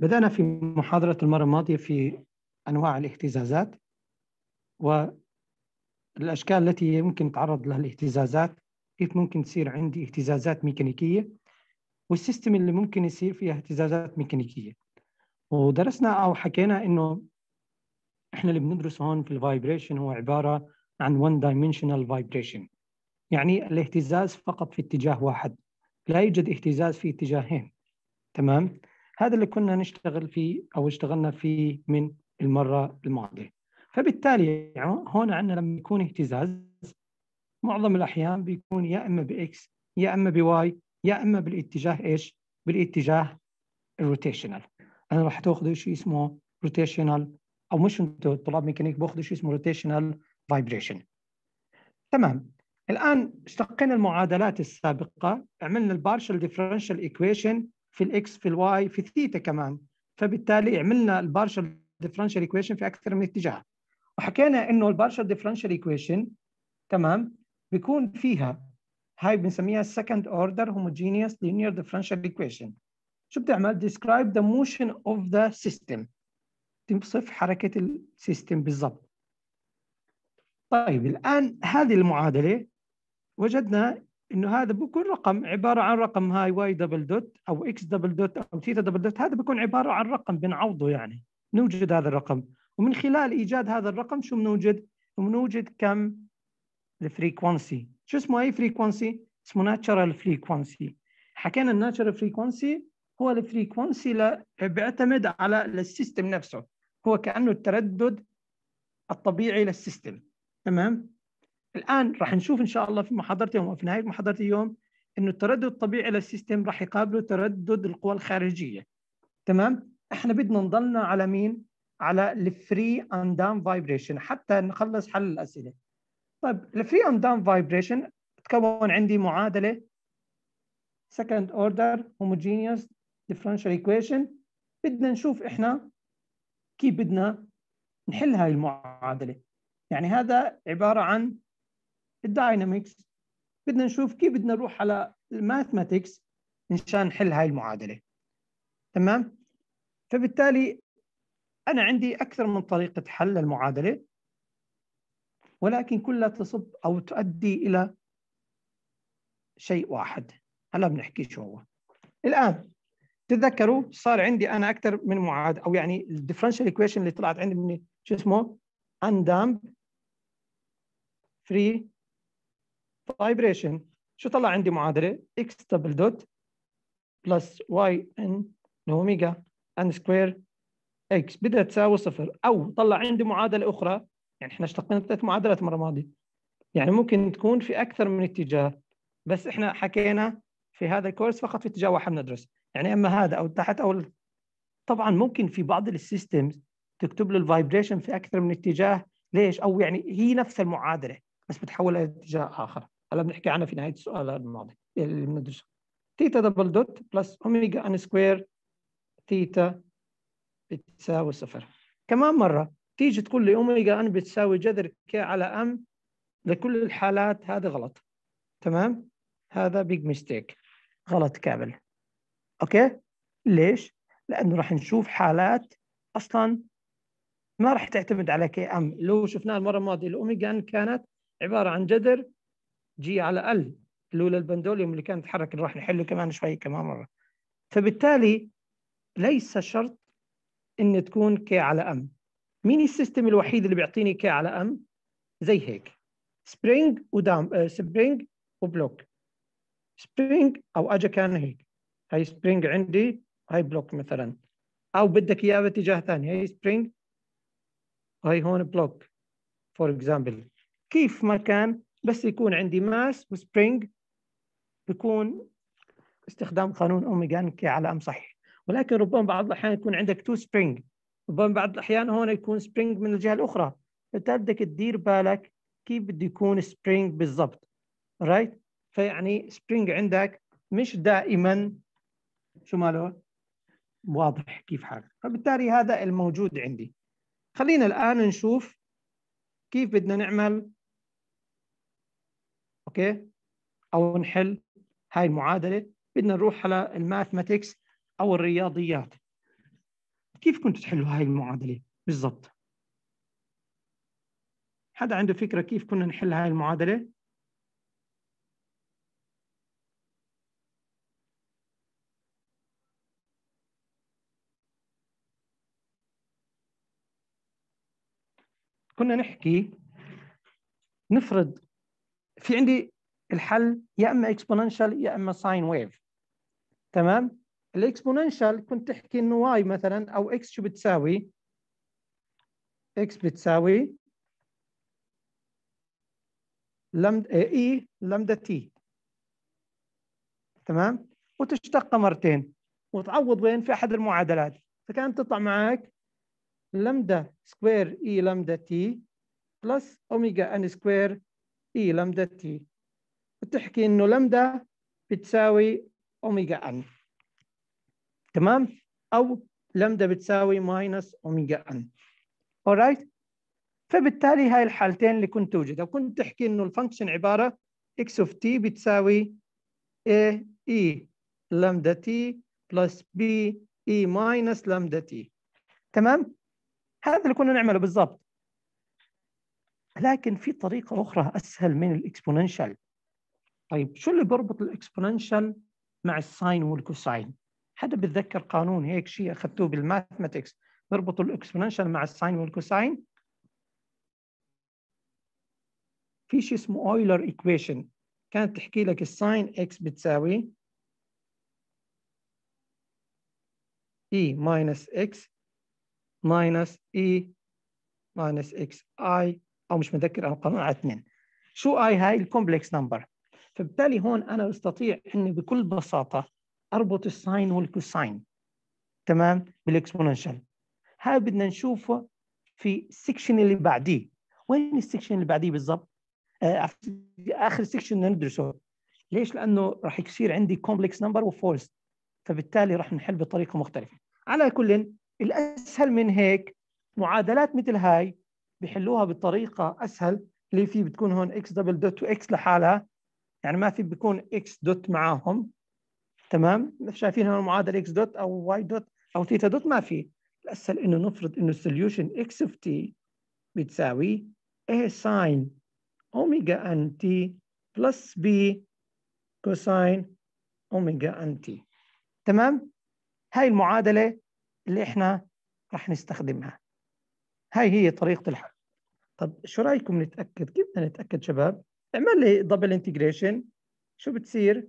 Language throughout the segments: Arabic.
بدأنا في محاضرة المرة الماضية في أنواع الاهتزازات والأشكال التي يمكن نتعرض لها الاهتزازات كيف ممكن تصير عندي اهتزازات ميكانيكية وال system اللي ممكن يصير فيها اهتزازات ميكانيكية. ودرسنا أو حكينا إنه إحنا اللي بندرسه هون في ال vibration هو عبارة عن one dimensional vibration. يعني الاهتزاز فقط في اتجاه واحد لا يوجد اهتزاز في اتجاهين تمام؟ هذا اللي كنا نشتغل فيه أو اشتغلنا فيه من المرة الماضية. فبالتالي هون عندنا لما يكون اهتزاز معظم الأحيان بيكون يا إما ب x يا إما ب y يا إما بالاتجاه إيش؟ بالاتجاه ال rotational. أنا راح تاخذوا شيء اسمه rotational أو مش أنتم طلاب ميكانيك باخذوا شيء اسمه rotational vibration. تمام. الآن اشتقينا المعادلات السابقة عملنا البارشل ديفرنشال ايكويشن في الاكس في الواي في الثيتا كمان. فبالتالي عملنا ال partial differential equation في أكثر من اتجاه. وحكينا إنه ال partial differential equation تمام؟ بيكون فيها هاي بنسميها second order homogeneous linear differential equation. شو بتعمل describe the motion of the system. توصف حركة ال system بالضبط. طيب الآن هذه المعادلة وجدنا إنه هذا بيكون رقم عبارة عن رقم هاي y double dot أو x double dot أو theta double dot هذا بيكون عبارة عن رقم بنعوضه يعني نوجد هذا الرقم. ومن خلال إيجاد هذا الرقم شو بنوجد؟ بنوجد كم؟ ال frequency شو اسمه أي frequency؟ اسمه natural frequency حكينا ال natural frequency هو ال frequency بيعتمد على ال system نفسه. هو كأنه التردد الطبيعي لل system. تمام؟ الآن راح نشوف إن شاء الله في محاضره وفي نهاية محاضرة اليوم إنه التردد الطبيعي لل system راح يقابله تردد القوى الخارجية. تمام؟ إحنا بدنا نضلنا على مين؟ على ال free undamped vibration حتى نخلص حل الأسئلة. طيب ال free undamped vibration تكون عندي معادلة second order homogeneous differential equation. بدنا نشوف إحنا كيف بدنا نحل هاي المعادلة. يعني هذا عبارة عن ال dynamics بدنا نشوف كيف بدنا نروح على ال mathematics مشان نحل هاي المعادلة. تمام؟ فبالتالي أنا عندي أكثر من طريقة حل المعادلة ولكن كلها تصب أو تؤدي إلى شيء واحد. هلا بنحكي شو هو. الآن تذكروا صار عندي أنا أكثر من معادله أو يعني ال differential equation اللي طلعت عندي من شو اسمه؟ undamped free vibration شو طلع عندي معادلة؟ x double dot plus y n omega n square x. بدها تساوي صفر. أو طلع عندي معادلة أخرى. يعني إحنا اشتقنا ثلاث معادلات المره الماضيه يعني ممكن تكون في أكثر من اتجاه. بس إحنا حكينا في هذا الكورس فقط في اتجاه واحد ندرس. يعني أما هذا أو تحت أو طبعا ممكن في بعض ال systems تكتب له ال vibration في أكثر من اتجاه. ليش؟ أو يعني هي نفس المعادلة بس بتحولها لاتجاه آخر. هلا بنحكي عنها في نهاية السؤال الماضي اللي بندرسه. theta double dot plus omega n square theta بتساوي صفر. كمان مرة تيجي تقول لي omega n بتساوي جذر k على m لكل الحالات هذا غلط. تمام؟ هذا big mistake غلط كامل. okay؟ ليش؟ لأنه راح نشوف حالات أصلا ما راح تعتمد على k m لو شفناه المرة الماضية ال omega n كانت عبارة عن جذر g على l اللي هو ال pendulum اللي كان يتحرك اللي راح نحله كمان شوي كمان مرة. فبالتالي ليس شرط إن تكون k على m مين ال system الوحيد اللي بيعطيني k على m زي هيك. spring و damp آه spring و block. spring أو اجى كان هيك. هاي spring عندي هاي block مثلا. أو بدك اياه باتجاه ثاني. هاي spring هاي هون block. for example كيف ما كان بس يكون عندي mass و spring بيكون استخدام قانون omega k على m صحيح. ولكن ربما بعض الأحيان يكون عندك two spring ربما بعض الأحيان هون يكون spring من الجهة الأخرى. فانت بدك تدير بالك كيف بده يكون spring بالضبط. right فيعني spring عندك مش دائما شو ماله واضح كيف حاله فبالتالي هذا الموجود عندي. خلينا الآن نشوف كيف بدنا نعمل okay؟ أو نحل هاي المعادلة. بدنا نروح على ال mathematics أو الرياضيات. كيف كنتوا تحلوا هاي المعادلة بالضبط؟ حدا عنده فكرة كيف كنا نحل هاي المعادلة؟ كنا نحكي نفرض في عندي الحل يا إما exponential يا إما sine wave تمام؟ ال exponential كنت تحكي إنه y مثلا أو x شو بتساوي؟ x بتساوي lambda e lambda t تمام؟ وتشتق مرتين. وتعوض وين؟ في أحد المعادلات. فكانت تطلع معك lambda square e lambda t plus omega n square e lambda t. وتحكي إنه لمدا بتساوي omega n تمام؟ أو لمدا بتساوي minus omega n alright فبالتالي هاي الحالتين اللي كنت توجدها. كنت تحكي إنه ال function عبارة x of t بتساوي a e lambda t plus b e minus lambda t تمام؟ هذا اللي كنا نعمله بالضبط. لكن في طريقة أخرى أسهل من ال exponential. طيب شو اللي بربط ال exponential مع ال sine وال cosine؟ حدا بتذكر قانون هيك شيء أخذتوه بالماثماتكس بربطوا الإكسبوننشال مع الساين والكوساين؟ في شيء اسمه Euler equation كانت تحكي لك ال sine x بتساوي e minus x minus e minus x i أو مش متذكر أنا قانون على اثنين. شو i؟ هاي ال complex number فبالتالي هون أنا بستطيع إني بكل بساطة أربط ال sine وال cosine تمام؟ بال exponential هاي بدنا نشوفه في ال section اللي بعديه. وين ال section اللي بعديه بالضبط؟ آه آخر section ندرسه. ليش؟ لأنه راح يصير عندي complex number involved فبالتالي راح نحل بطريقة مختلفة. على كل الأسهل من هيك معادلات مثل هاي بحلوها بطريقة أسهل. اللي في بتكون هون x double dot و x لحالها؟ يعني ما في بيكون x dot معاهم. تمام؟ شايفين هون معادله x dot أو y dot أو theta dot ما في. الأسهل إنه نفرض إنه ال solution x of t بتساوي a sine omega n t plus b cosine omega n t تمام؟ هاي المعادلة اللي إحنا راح نستخدمها. هاي هي طريقة الحل. طب شو رأيكم نتأكد؟ كيف بدنا نتأكد شباب؟ اعمل لي double integration شو بتصير؟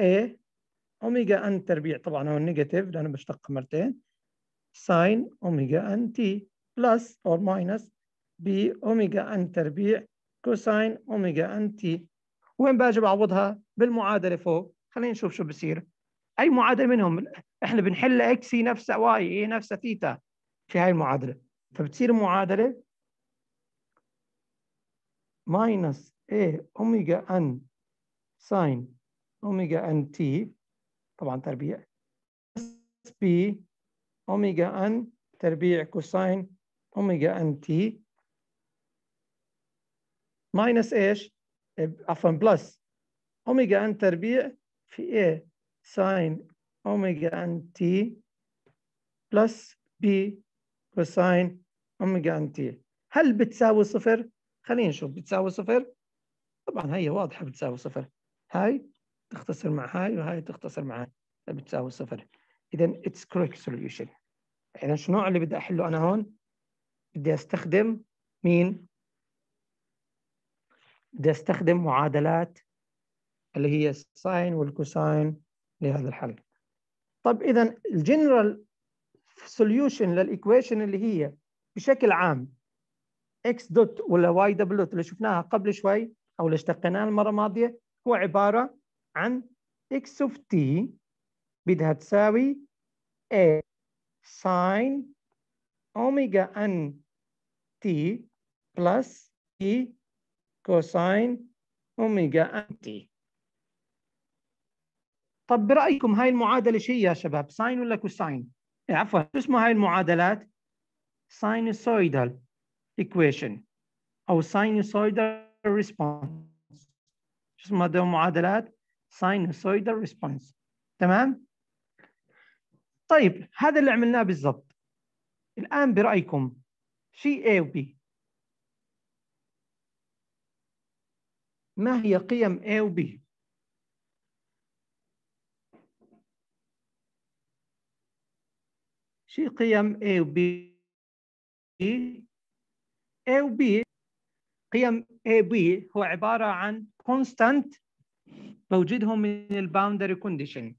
A omega n تربيع. طبعا هو negative لأنه بشتق مرتين. sine omega n t plus or minus b omega n تربيع. cosine omega n t وين باجي بعوضها؟ بالمعادلة فوق. خلينا نشوف شو بصير. أي معادلة منهم؟ إحنا بنحل x نفسها y هي نفسها ثيتا في هاي المعادلة. فبتصير معادلة minus A omega n sine omega n t طبعا تربيع. b omega n تربيع cosine omega n t minus إيش؟ عفوا plus omega n تربيع في A sine omega n t plus b cosine omega n t هل بتساوي صفر؟ خلينا نشوف بتساوي صفر. طبعا هي واضحة بتساوي صفر. هاي تختصر مع هاي وهاي تختصر مع هاي بتساوي صفر. اذا it's correct solution يعني شو النوع اللي بدي أحله أنا هون؟ بدي أستخدم مين؟ بدي أستخدم معادلات اللي هي ال sine وال cosine لهذا الحل. طب اذا ال general solution لل equation اللي هي بشكل عام x dot ولا y double dot اللي شفناها قبل شوي أو اللي اشتقيناها المرة الماضية هو عبارة عن x of t بدها تساوي a sine omega n t plus b cosine omega n t طب برأيكم هاي المعادلة شو هي يا شباب؟ sine ولا cosine عفوا شو اسمها هاي المعادلات؟ sinusoidal equation أو sinusoidal response. شو اسمها هذول المعادلات sinusoidal response. تمام؟ طيب هذا اللي عملناه بالضبط. الآن برأيكم في A و B. ما هي قيم A و B شي قيم A و B A و B قيم A B هو عبارة عن constant بوجدهم من ال boundary condition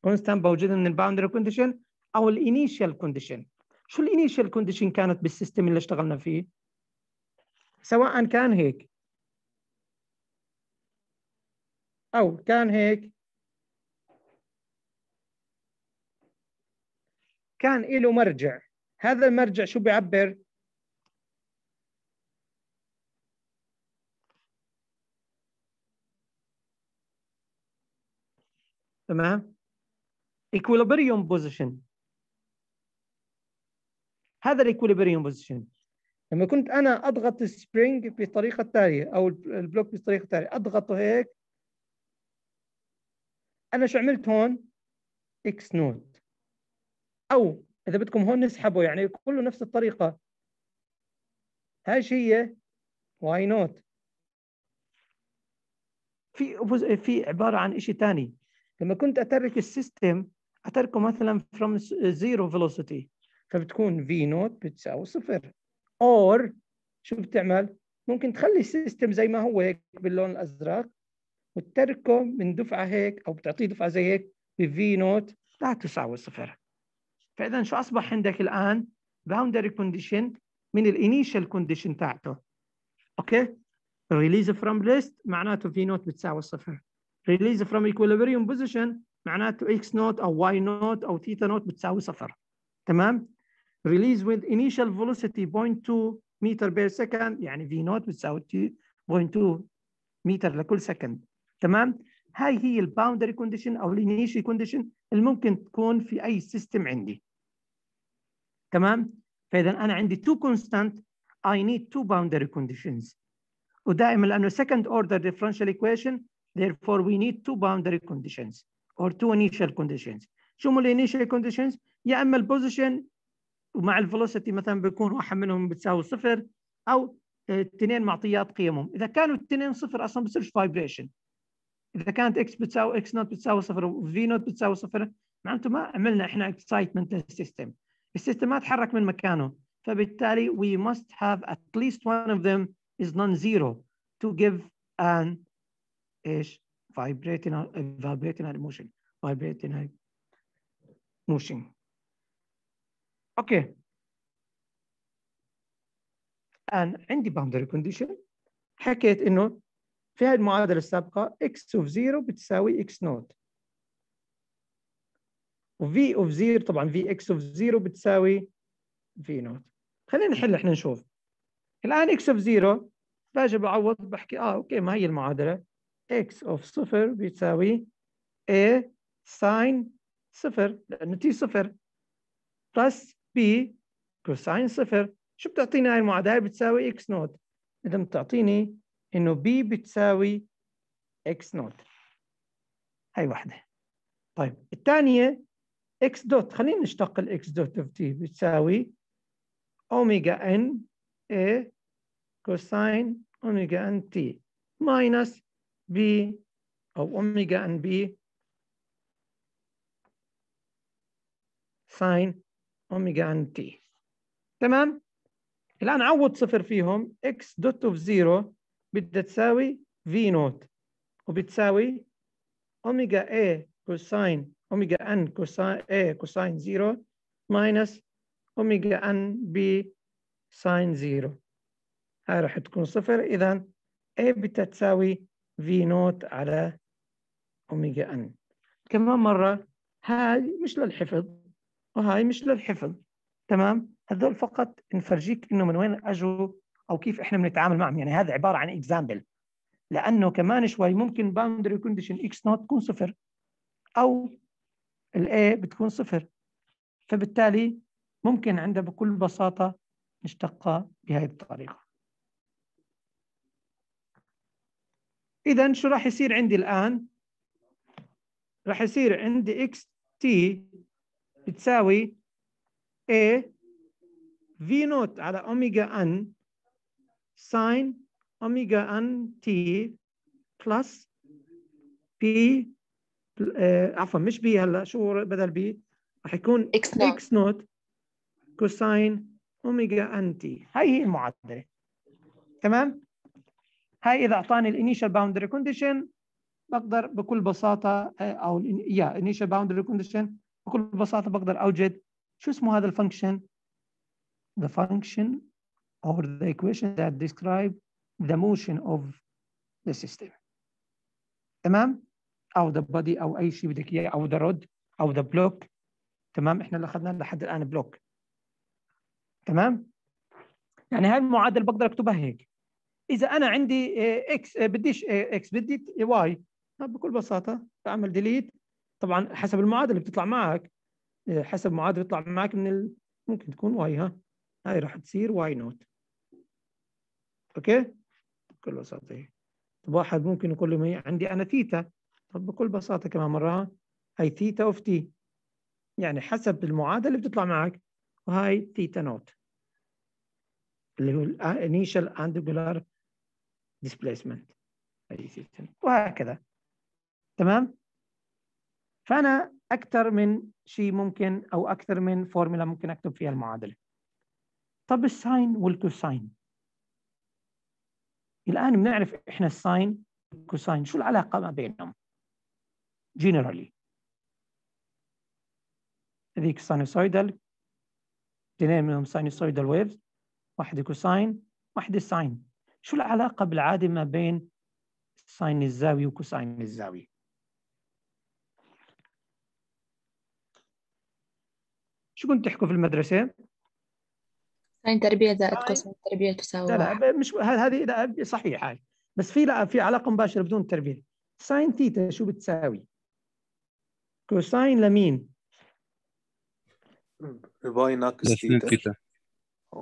constant بوجدهم من ال boundary condition أو ال initial condition شو ال initial condition كانت بال system اللي اشتغلنا فيه؟ سواء كان هيك. أو كان هيك. كان له مرجع. هذا المرجع شو بيعبر؟ تمام؟ Equilibrium position. هذا ال equilibrium position لما كنت أنا أضغط ال spring بالطريقة التاليه أو ال block بالطريقة التاليه أضغطه هيك. أنا شو عملت هون؟ x naught أو إذا بدكم هون نسحبه يعني كله نفس الطريقة. هاي هي؟ y naught في في عبارة عن شيء ثاني لما كنت أترك ال system أتركه مثلا from zero velocity. فبتكون v not بتساوي صفر. Or شو بتعمل؟ ممكن تخلي ال system زي ما هو هيك باللون الأزرق وتتركه من دفعة هيك أو بتعطيه دفعة زي هيك ب v not لا تساوي صفر. فاذا شو أصبح عندك الآن؟ boundary condition من ال initial condition تاعته. okay؟ release from rest معناته v not بتساوي صفر. release from equilibrium position معناته x not أو y not أو theta not بتساوي صفر. تمام؟ release with initial velocity 0.2 متر per second يعني v not بتساوي 0.2 متر لكل second تمام؟ هاي هي ال boundary condition أو ال initial condition اللي ممكن تكون في أي system عندي. تمام فإذا أنا عندي two constant I need two boundary conditions ودائما لأنه second order differential equation Therefore, we need two boundary conditions or two initial conditions. شو هم ال initial conditions؟ يا إما ال position ومع ال velocity مثلا بيكون واحد منهم بتساوي صفر أو الاثنين معطيات قيمهم، إذا كانوا الاثنين صفر أصلا بصيرش vibration. إذا كانت x بتساوي x not بتساوي صفر و v not بتساوي صفر معناته ما عملنا إحنا excitement لل system. ال system ما تحرك من مكانه، فبالتالي we must have at least one of them is non-zero to give an إيش vibrating motion vibrating motion أوكي الان عندي boundary condition حكيت انه في هذه المعادله السابقه x of 0 بتساوي x نوت و v of 0 طبعا v x of 0 بتساوي v not خلينا نحل إحنا نشوف. الآن x of 0 باجي بعوض بحكي آه okay ما هي المعادلة. X of صفر بتساوي a sin صفر لأنه t صفر. Plus b cosine صفر. شو بتعطيني هاي المعادلة؟ هاي بتساوي x not إذا بتعطيني إنه b بتساوي x not هاي واحدة طيب الثانية x dot خلينا نشتق ال x dot of t بتساوي omega n a cosine omega n t minus B أو omega n b sine omega n t تمام؟ الآن عوض صفر فيهم. X dot of zero بدها تساوي v not وبتساوي omega A cosine omega N cosine A cosine zero minus omega N B sine zero هاي راح تكون صفر. إذا A بدها تساوي v not على omega n كمان مرة هاي مش للحفظ وهاي مش للحفظ. تمام؟ هذول فقط نفرجيك إنه من وين أجوا أو كيف إحنا بنتعامل معهم. يعني هذا عبارة عن example لأنه كمان شوي ممكن boundary condition x not تكون صفر. أو ال a بتكون صفر فبالتالي ممكن عندها بكل بساطة نشتقها بهذه الطريقة إذا شو راح يصير عندي الآن؟ راح يصير عندي x t بتساوي A v not على omega n sine omega n t plus b عفوا مش b هلا شو بدل b؟ راح يكون x not x not cosine omega n t هاي هي المعادلة. تمام؟ هاي إذا أعطاني ال initial boundary condition بقدر بكل بساطة آه، أو يا initial boundary condition بكل بساطة بقدر أوجد شو اسمه هذا ال function؟ The function or the equation that describe the motion of the system. تمام؟ أو the body أو أي شيء بدك إياه أو the rod أو the block. تمام؟ إحنا اللي اخذنا لحد الآن block تمام؟ يعني هاي المعادلة بقدر أكتبها هيك. إذا أنا عندي إكس بديش إكس بدي واي بكل بساطة بعمل delete طبعا حسب المعادلة اللي بتطلع معك. حسب معادله بتطلع معك من ال... ممكن تكون y ها؟ هاي راح تصير y not okay؟ بكل بساطة طب واحد ممكن يقول لي عندي أنا ثيتا طب بكل بساطة كمان مرة هاي theta of t يعني حسب المعادلة اللي بتطلع معك وهاي theta not اللي هو initial angular displacement هي ثيتا وهكذا. تمام؟ فأنا أكثر من شيء ممكن أو أكثر من فورمولا ممكن أكتب فيها المعادلة. طب ال sine وال cosine الآن بنعرف إحنا ال sine وال cosine شو العلاقة ما بينهم؟ Generally. هذيك اثنين منهم sinusoidal waves واحدة cosine واحدة sine شو العلاقة بالعادة ما بين sine الزاوية و cosine الزاوية؟ شو كنت تحكوا في المدرسة؟ sine تربيع زائد cosine تربيع تساوي لا لا مش هذه لا صحيح هاي. بس في لا في علاقة مباشرة بدون تربيع sine theta شو بتساوي؟ cosine لمين؟ pi ناقص اثنين ثيتا؟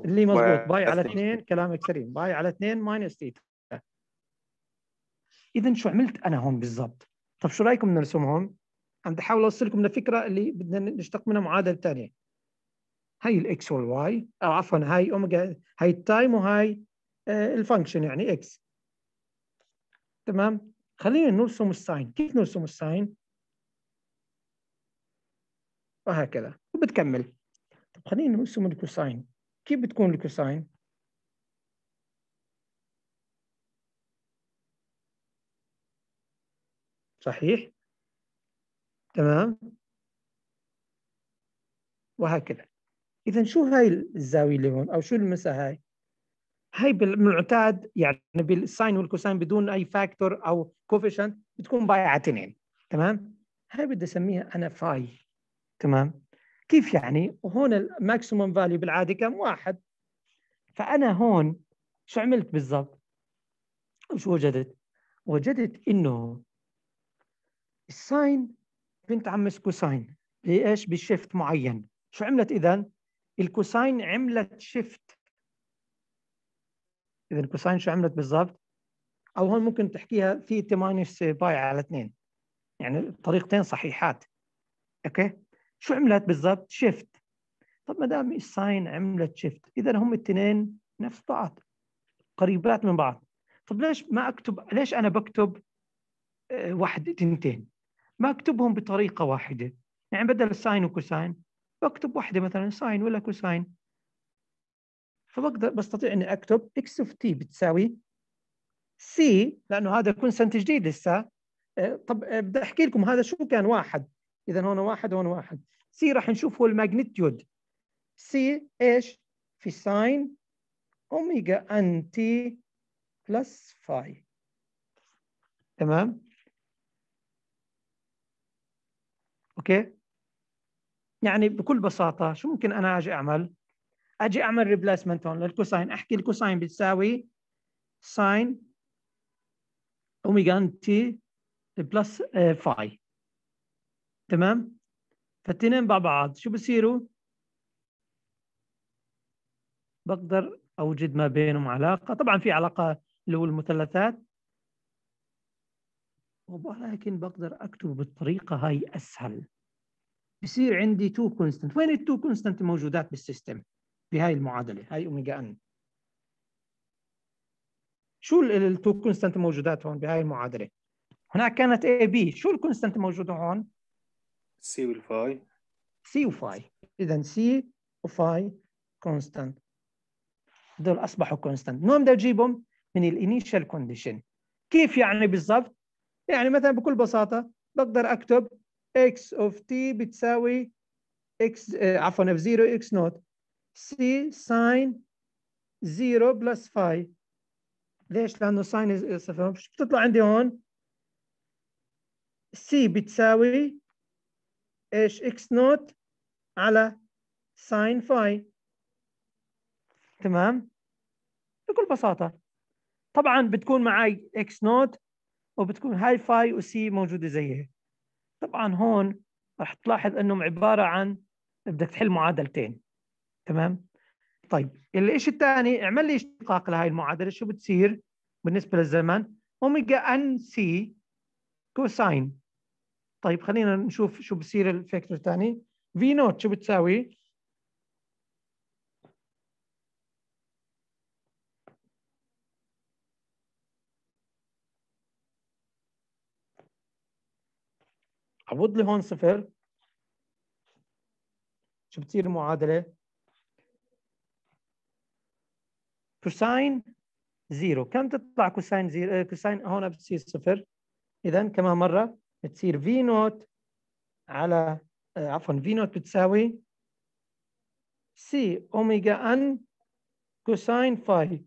اللي مضبوط. pi على أثنين. 2 كلامك سليم. pi على 2 minus theta. اذا شو عملت أنا هون بالضبط؟ طب شو رأيكم نرسمهم عم بحاول أوصل لكم لفكرة اللي بدنا نشتق منها معادلة ثانية هاي ال x وال y أو عفوا هاي اوميجا هاي ال time وهاي آه ال function يعني x تمام؟ خلينا نرسم ال sine كيف نرسم ال sine وهكذا. وبتكمل. طب خلينا نرسم ال cosine. كيف بتكون ال cosine؟ صحيح؟ تمام؟ وهكذا. إذا شو هاي الزاوية اللي هون؟ أو شو المسافة هاي؟ هاي بالمعتاد يعني بال sine وال cosine بدون أي factor أو coefficient بتكون pi على تمام؟ هاي بدي أسميها أنا phi. تمام؟ كيف يعني؟ وهون ال maximum value بالعاده كم؟ واحد. فأنا هون شو عملت بالضبط؟ وشو وجدت؟ وجدت إنه ال sine بنت عم ال cosine بايش ب shift معين. شو عملت اذا ال cosine عملت shift اذا ال cosine شو عملت بالضبط؟ أو هون ممكن تحكيها theta minus pi على اثنين. يعني الطريقتين صحيحات. okay؟ شو عملت بالضبط؟ shift طب ما دام ال sine عملت shift إذا هم الاثنين نفس بعض قريبات من بعض. طب ليش ما أكتب ليش أنا بكتب آه، واحد تنتين ما أكتبهم بطريقة واحدة. يعني بدل ال sine و cosine بكتب واحدة مثلا sine ولا cosine فبقدر بستطيع إني أكتب x of t بتساوي c لأنه هذا constant جديد لسه. آه، طب آه، بدي أحكي لكم هذا شو كان واحد. اذا هون واحد هون واحد. c راح نشوف هو ال magnitude. سي إيش؟ في sine omega n t plus phi تمام؟ okay؟ يعني بكل بساطة شو ممكن أنا أجي أعمل؟ أجي أعمل replacement هون لل cosine أحكي ال cosine بتساوي sine omega n t plus phi تمام؟ فالتنين مع بعض. شو بصيروا؟ بقدر أوجد ما بينهم علاقة. طبعا في علاقة اللي هو المثلثات. ولكن بقدر أكتب بالطريقة هاي أسهل. بصير عندي two constant وين ال two constant موجودات بال system؟ بهاي المعادلة هاي omega n شو ال two constant موجودات هون؟ بهاي المعادلة. هناك كانت A B شو ال constant موجوده هون؟ c وال phi c و phi اذا c و phi constant دول أصبحوا constant من وين بدي أجيبهم من ال initial condition كيف يعني بالضبط؟ يعني مثلا بكل بساطة بقدر أكتب x of t بتساوي x آه، عفوا f 0 x naught c sin 0 بلس phi. ليش؟ لأنه sine مش بتطلع عندي هون؟ C بتساوي إيش x naught على sine phi تمام؟ بكل بساطة. طبعا بتكون معي x naught وبتكون هاي phi و c موجودة زي هيك طبعا هون راح تلاحظ إنهم عبارة عن بدك تحل معادلتين. تمام؟ طيب الشيء الثاني اعمل لي اشتقاق لهي المعادلة شو بتصير بالنسبة للزمن؟ omega n c cosine طيب خلينا نشوف شو بصير ال vector الثاني. v naught شو بتساوي؟ عوض لي هون صفر. شو بتصير المعادلة؟ cosine zero كم تطلع cosine zero cosine هون بتصير صفر. إذا كمان مرة. بتصير v naught على آه، عفوا v naught بتساوي c omega n cosine phi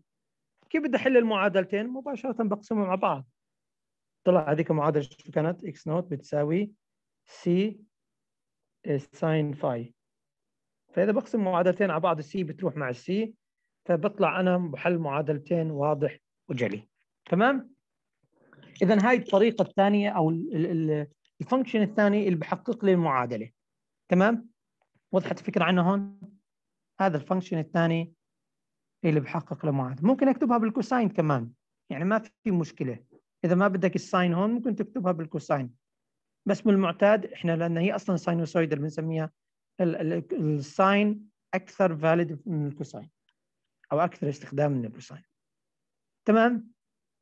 كيف بدي أحل المعادلتين؟ مباشرة بقسمهم مع بعض. طلع هذيك المعادلة شو كانت؟ x naught بتساوي c sine phi فإذا بقسم معادلتين على بعض السي بتروح مع السي فبطلع أنا بحل معادلتين واضح وجلي. تمام؟ اذا هاي الطريقة الثانية أو ال function الثاني اللي بحقق لي المعادلة. تمام؟ وضحت الفكرة عنه هون؟ هذا ال function الثاني اللي بحقق المعادله ممكن أكتبها بال cosine كمان. يعني ما في مشكلة. إذا ما بدك ال sine هون ممكن تكتبها بال cosine بس بالمعتاد إحنا لأن هي أصلا sinusoidal بنسميها ال sine أكثر valid من ال cosine أو أكثر استخدام من ال cosine تمام؟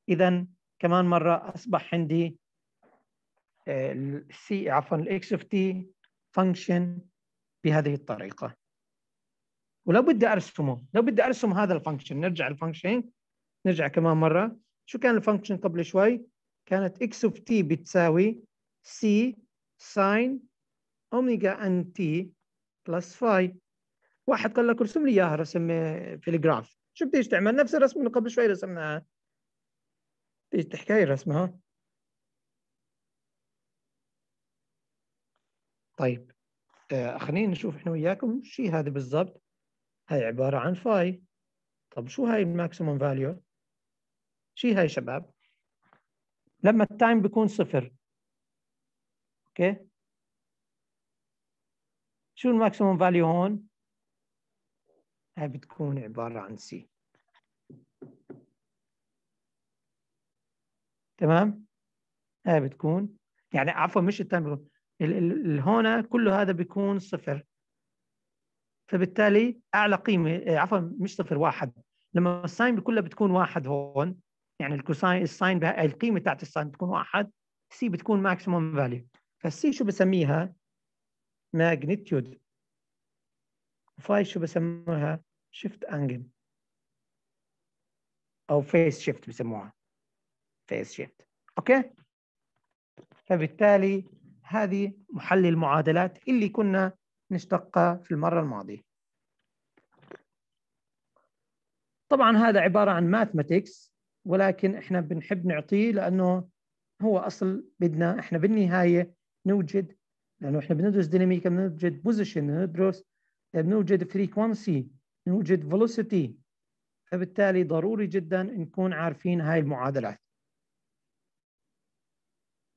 اذا كمان مرة أصبح عندي ال c عفوا ال x of t function بهذه الطريقة. ولو بدي أرسمه لو بدي أرسم هذا ال function نرجع ال function نرجع كمان مرة. شو كان ال function قبل شوي؟ كانت x of t بتساوي C sine omega n t plus phi واحد قال لك ارسم لي إياها رسم في ال graph. شو بديش تعمل؟ نفس الرسم اللي قبل شوي رسمناها تحكي هاي الرسمة طيب آه خلينا نشوف إحنا وياكم شو هذا بالضبط. هاي عبارة عن phi طب شو هاي ال maximum value شو هاي شباب. لما ال time بيكون صفر. Okay؟ شو ال maximum value هون؟ هاي بتكون عبارة عن C تمام؟ هاي بتكون يعني عفوا مش ال time هون كله هذا بيكون صفر. فبالتالي أعلى قيمة آه، عفوا مش صفر واحد. لما ال sine كلها بتكون واحد هون يعني ال cosine ال sine القيمة تاعت ال sine بتكون واحد C بتكون maximum value فال C شو بسميها؟ magnitude phi شو بسموها؟ shift angle أو phase shift بسموها. phase shift okay فبالتالي هذه محل المعادلات اللي كنا نشتقها في المرة الماضية. طبعا هذا عبارة عن mathematics ولكن إحنا بنحب نعطيه لأنه هو أصل بدنا إحنا بالنهاية نوجد لأنه إحنا بندرس ديناميكا بنوجد position ندرس بنوجد frequency نوجد velocity فبالتالي ضروري جدا نكون عارفين هاي المعادلات.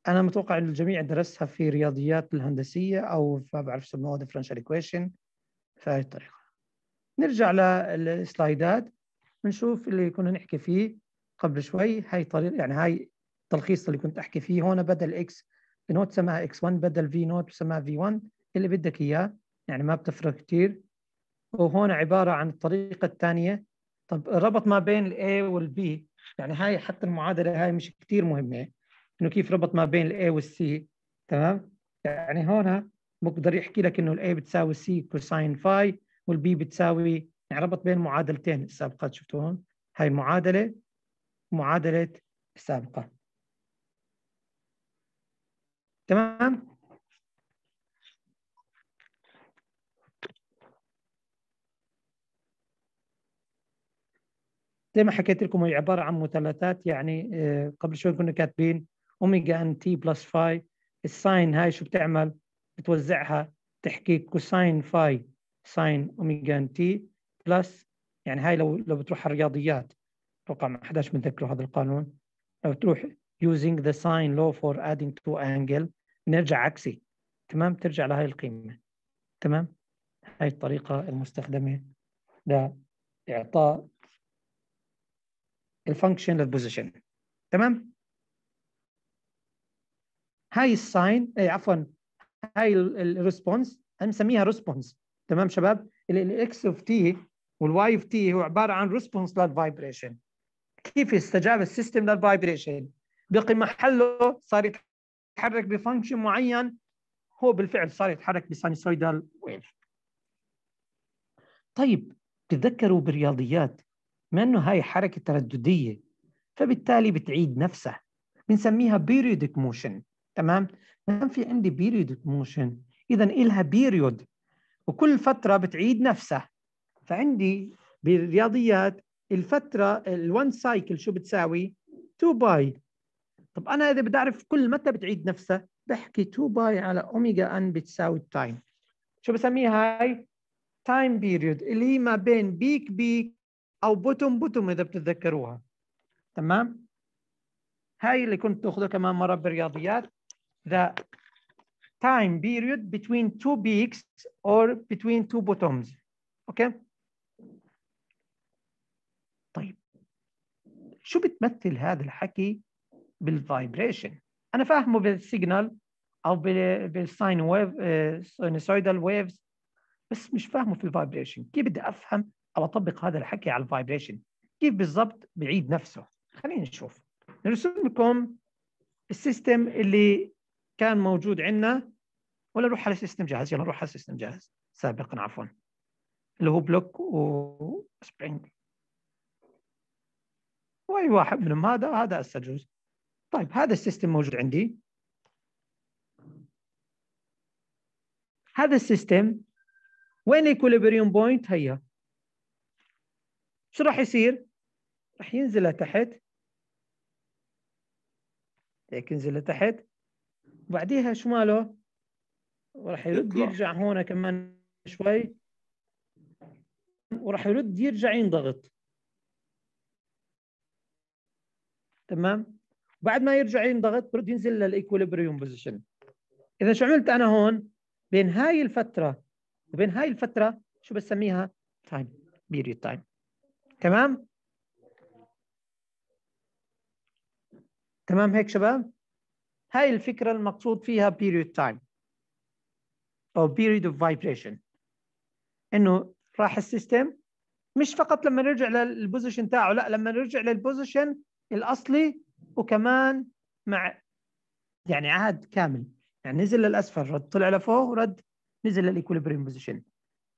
أنا متوقع ان الجميع درسها في رياضيات الهندسية أو ما بعرف يسموها differential equation فهي الطريقة. نرجع لل slideات بنشوف اللي كنا نحكي فيه قبل شوي. هاي طريقه يعني هاي التلخيص اللي كنت أحكي فيه. هون بدل x v نوت سماها x1 بدل v نوت بسماها v1 اللي بدك إياه يعني ما بتفرق كثير وهون عبارة عن الطريقة الثانية. طب ربط ما بين الاي والبي يعني هاي حتى المعادلة هاي مش كثير مهمة. إنه كيف ربط ما بين الاي والسي تمام؟ يعني هون بقدر يحكي لك إنه ال A بتساوي C cosine phi وال B بتساوي يعني ربط بين معادلتين السابقات شفتوا هون؟ هاي معادلة معادلة السابقة. تمام؟ زي ما حكيت لكم هي عبارة عن مثلثات يعني آه، قبل شوي كنا كاتبين omega n t plus phi ال sine هاي شو بتعمل؟ بتوزعها. تحكي cosine phi sine omega n t plus يعني هاي لو لو بتروح على الرياضيات. أتوقع ما حداش متذكروا هذا القانون. لو تروح using the sine law for adding two angle نرجع عكسي. تمام؟ ترجع لهي القيمة. تمام؟ هاي الطريقة المستخدمة لإعطاء ال function لل position تمام؟ هاي ال sine اي عفوا هاي ال response هنسميها response تمام شباب؟ ال x of t وال y of t هو عبارة عن response لل vibration كيف استجاب ال system لل vibration بقي محله صار يتحرك ب function معين هو بالفعل صار يتحرك ب sinusoidal wave طيب تذكروا بالرياضيات ما إنه هاي حركة ترددية؟ فبالتالي بتعيد نفسها بنسميها periodic motion تمام؟ ما في عندي periodic motion اذا إلها period وكل فترة بتعيد نفسها. فعندي بالرياضيات الفترة ال one cycle شو بتساوي؟ 2 pi طب أنا إذا بدي أعرف كل متى بتعيد نفسها بحكي 2 pi على omega n بتساوي ال time شو بسميها هاي؟ time period اللي هي ما بين peak peak أو bottom bottom إذا بتتذكروها. تمام؟ هاي اللي كنت تأخذها كمان مرة بالرياضيات. The time period between two peaks or between two bottoms. Okay طيب. شو بتمثل هذا الحكي بال vibration؟ أنا فاهمه بال signal أو بال sine wave sinusoidal waves بس مش فاهمه في ال vibration. كيف بدي أفهم أو أطبق هذا الحكي على ال vibration؟ كيف بالضبط بعيد نفسه؟ خلينا نشوف. نرسم لكم ال system اللي كان موجود عندنا ولا نروح على system جاهز؟ يلا نروح على system جاهز. سابقا عفوا. اللي هو block و spring وأي واحد منهم. هذا هذا استجوز طيب هذا ال system موجود عندي. هذا ال system وين ال equilibrium point هيا. شو راح يصير؟ راح ينزل لتحت. هيك ينزل لتحت. وبعديها شو ماله؟ وراح يرد يرجع هون كمان شوي. وراح يرد يرجع ينضغط. تمام؟ بعد ما يرجع ينضغط برد ينزل لل equilibrium position إذا شو عملت أنا هون؟ بين هاي الفترة وبين هاي الفترة شو بسميها؟ time period time تمام؟ تمام هيك شباب؟ هاي الفكرة المقصود فيها period time أو period of vibration. إنه راح ال system مش فقط لما نرجع لل position تاعه لا لما نرجع لل position الأصلي وكمان مع يعني عاد كامل. يعني نزل للأسفل رد طلع لفوق ورد نزل لل equilibrium position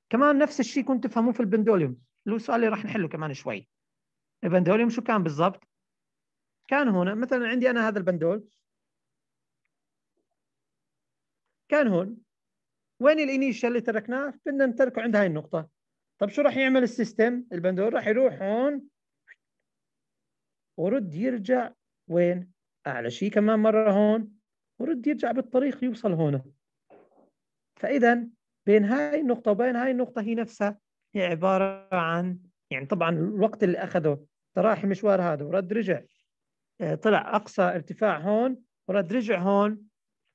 كمان نفس الشيء كنت تفهموه في ال pendulum. اللي هو السؤال اللي راح نحله كمان شوي. ال pendulum شو كان بالضبط؟ كان هنا مثلا عندي أنا هذا البندول. كان هون. وين ال initial اللي تركناه؟ بدنا نتركه عند هاي النقطة. طب شو راح يعمل ال system؟ البندول راح يروح هون. ورد يرجع وين؟ أعلى شيء كمان مرة هون. ورد يرجع بالطريق يوصل هنا فإذا بين هاي النقطة وبين هاي النقطة هي نفسها. هي عبارة عن يعني طبعا الوقت اللي أخذه تراحي مشوار هذا ورد رجع آه، طلع أقصى ارتفاع هون ورد رجع هون.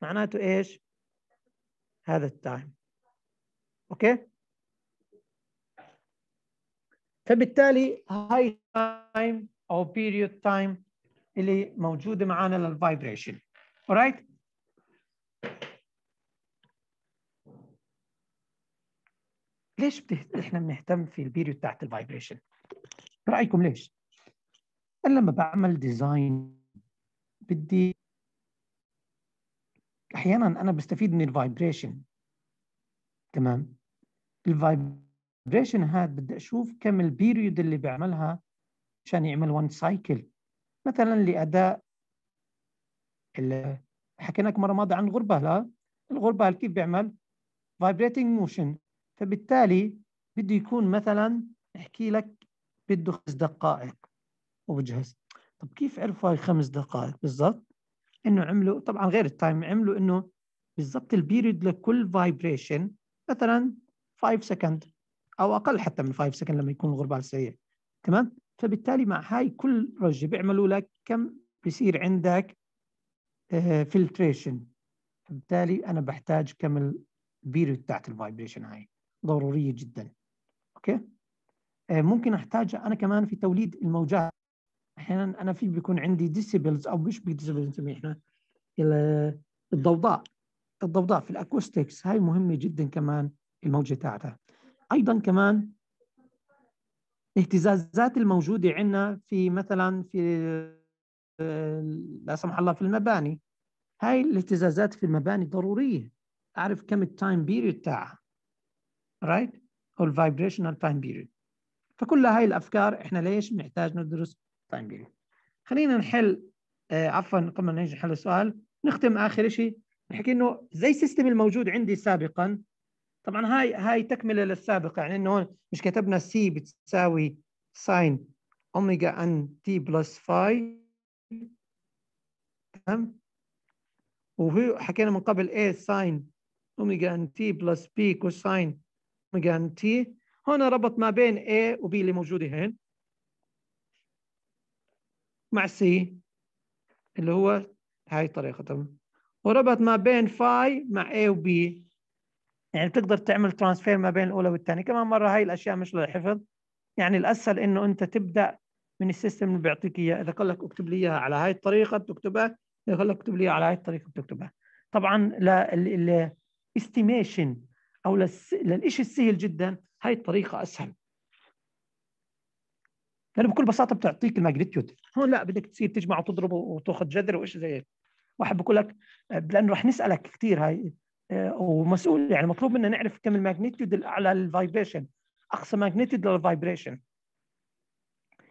معناته إيش؟ هذا ال time. أوكي؟ فبالتالي هاي time أو period time اللي موجودة معنا لل vibration alright ليش. إحنا بنهتم في ال period تاعت ال vibration رايكم ليش؟ أنا لما بعمل design بدي أحيانا أنا بستفيد من ال vibration تمام؟ ال vibration هاد بدي أشوف كم ال period اللي بيعملها عشان يعمل one cycle مثلا لأداء حكينا لك مرة ماضية عن الغربال لا؟ الغربال كيف بيعمل؟ vibrating motion فبالتالي بده يكون مثلا احكي لك بده خمس دقائق وبجهز طب كيف عرفوا هاي خمس دقائق بالضبط؟ إنه عملوا طبعا غير ال time عملوا إنه بالضبط ال period لكل vibration مثلا 5 second أو أقل حتى من 5 second لما يكون الغربال سيء تمام؟ فبالتالي مع هاي كل رجة بيعملوا لك كم بيصير عندك filtration آه، فبالتالي أنا بحتاج كم ال period تاعت ال vibration هاي. ضرورية جدا. okay؟ آه، ممكن أحتاجها أنا كمان في توليد الموجات. أحيانا أنا في بيكون عندي decibels أو مش ب decibels نسميه إحنا الضوضاء الضوضاء في ال acoustics هاي مهمة جدا كمان الموجة تاعتها. أيضا كمان الاهتزازات الموجودة عندنا في مثلا في لا سمح الله في المباني. هاي الاهتزازات في المباني ضرورية. أعرف كم ال time period تاعها. right أو ال vibrational time period فكل هاي الأفكار إحنا ليش محتاج ندرس time period خلينا نحل آه عفوا قبل ما نيجي نحل السؤال نختم آخر شيء نحكي إنه زي ال system الموجود عندي سابقا طبعا هاي هاي تكملة للسابق يعني إنه هون مش كتبنا C بتساوي sine omega n t plus phi تمام؟ وهو حكينا من قبل A sine omega n t plus B cosine omega n t هنا ربط ما بين A و B اللي موجودة هين مع C اللي هو هاي طريقتهم وربط ما بين phi مع A و B. يعني تقدر تعمل transfer ما بين الأولى والثانية. كمان مرة هاي الأشياء مش للحفظ. يعني الأسهل إنه أنت تبدأ من ال system اللي بيعطيك إياه. إذا قال لك اكتب لي إياها على هاي الطريقة بتكتبها إذا قال لك اكتب لي على هاي الطريقة بتكتبها. طبعا لل estimation أو للشيء السهل جدا هاي الطريقة أسهل. لأنه بكل بساطة بتعطيك ال magnitude هون لا بدك تصير تجمع وتضرب وتأخذ جذر وإيش زي هيك. واحد بقول لك لأنه رح نسألك كثير هاي آه، ومسؤول يعني مطلوب منا نعرف كم ال magnitude الاعلى لل vibration أقصى magnitude لل vibration.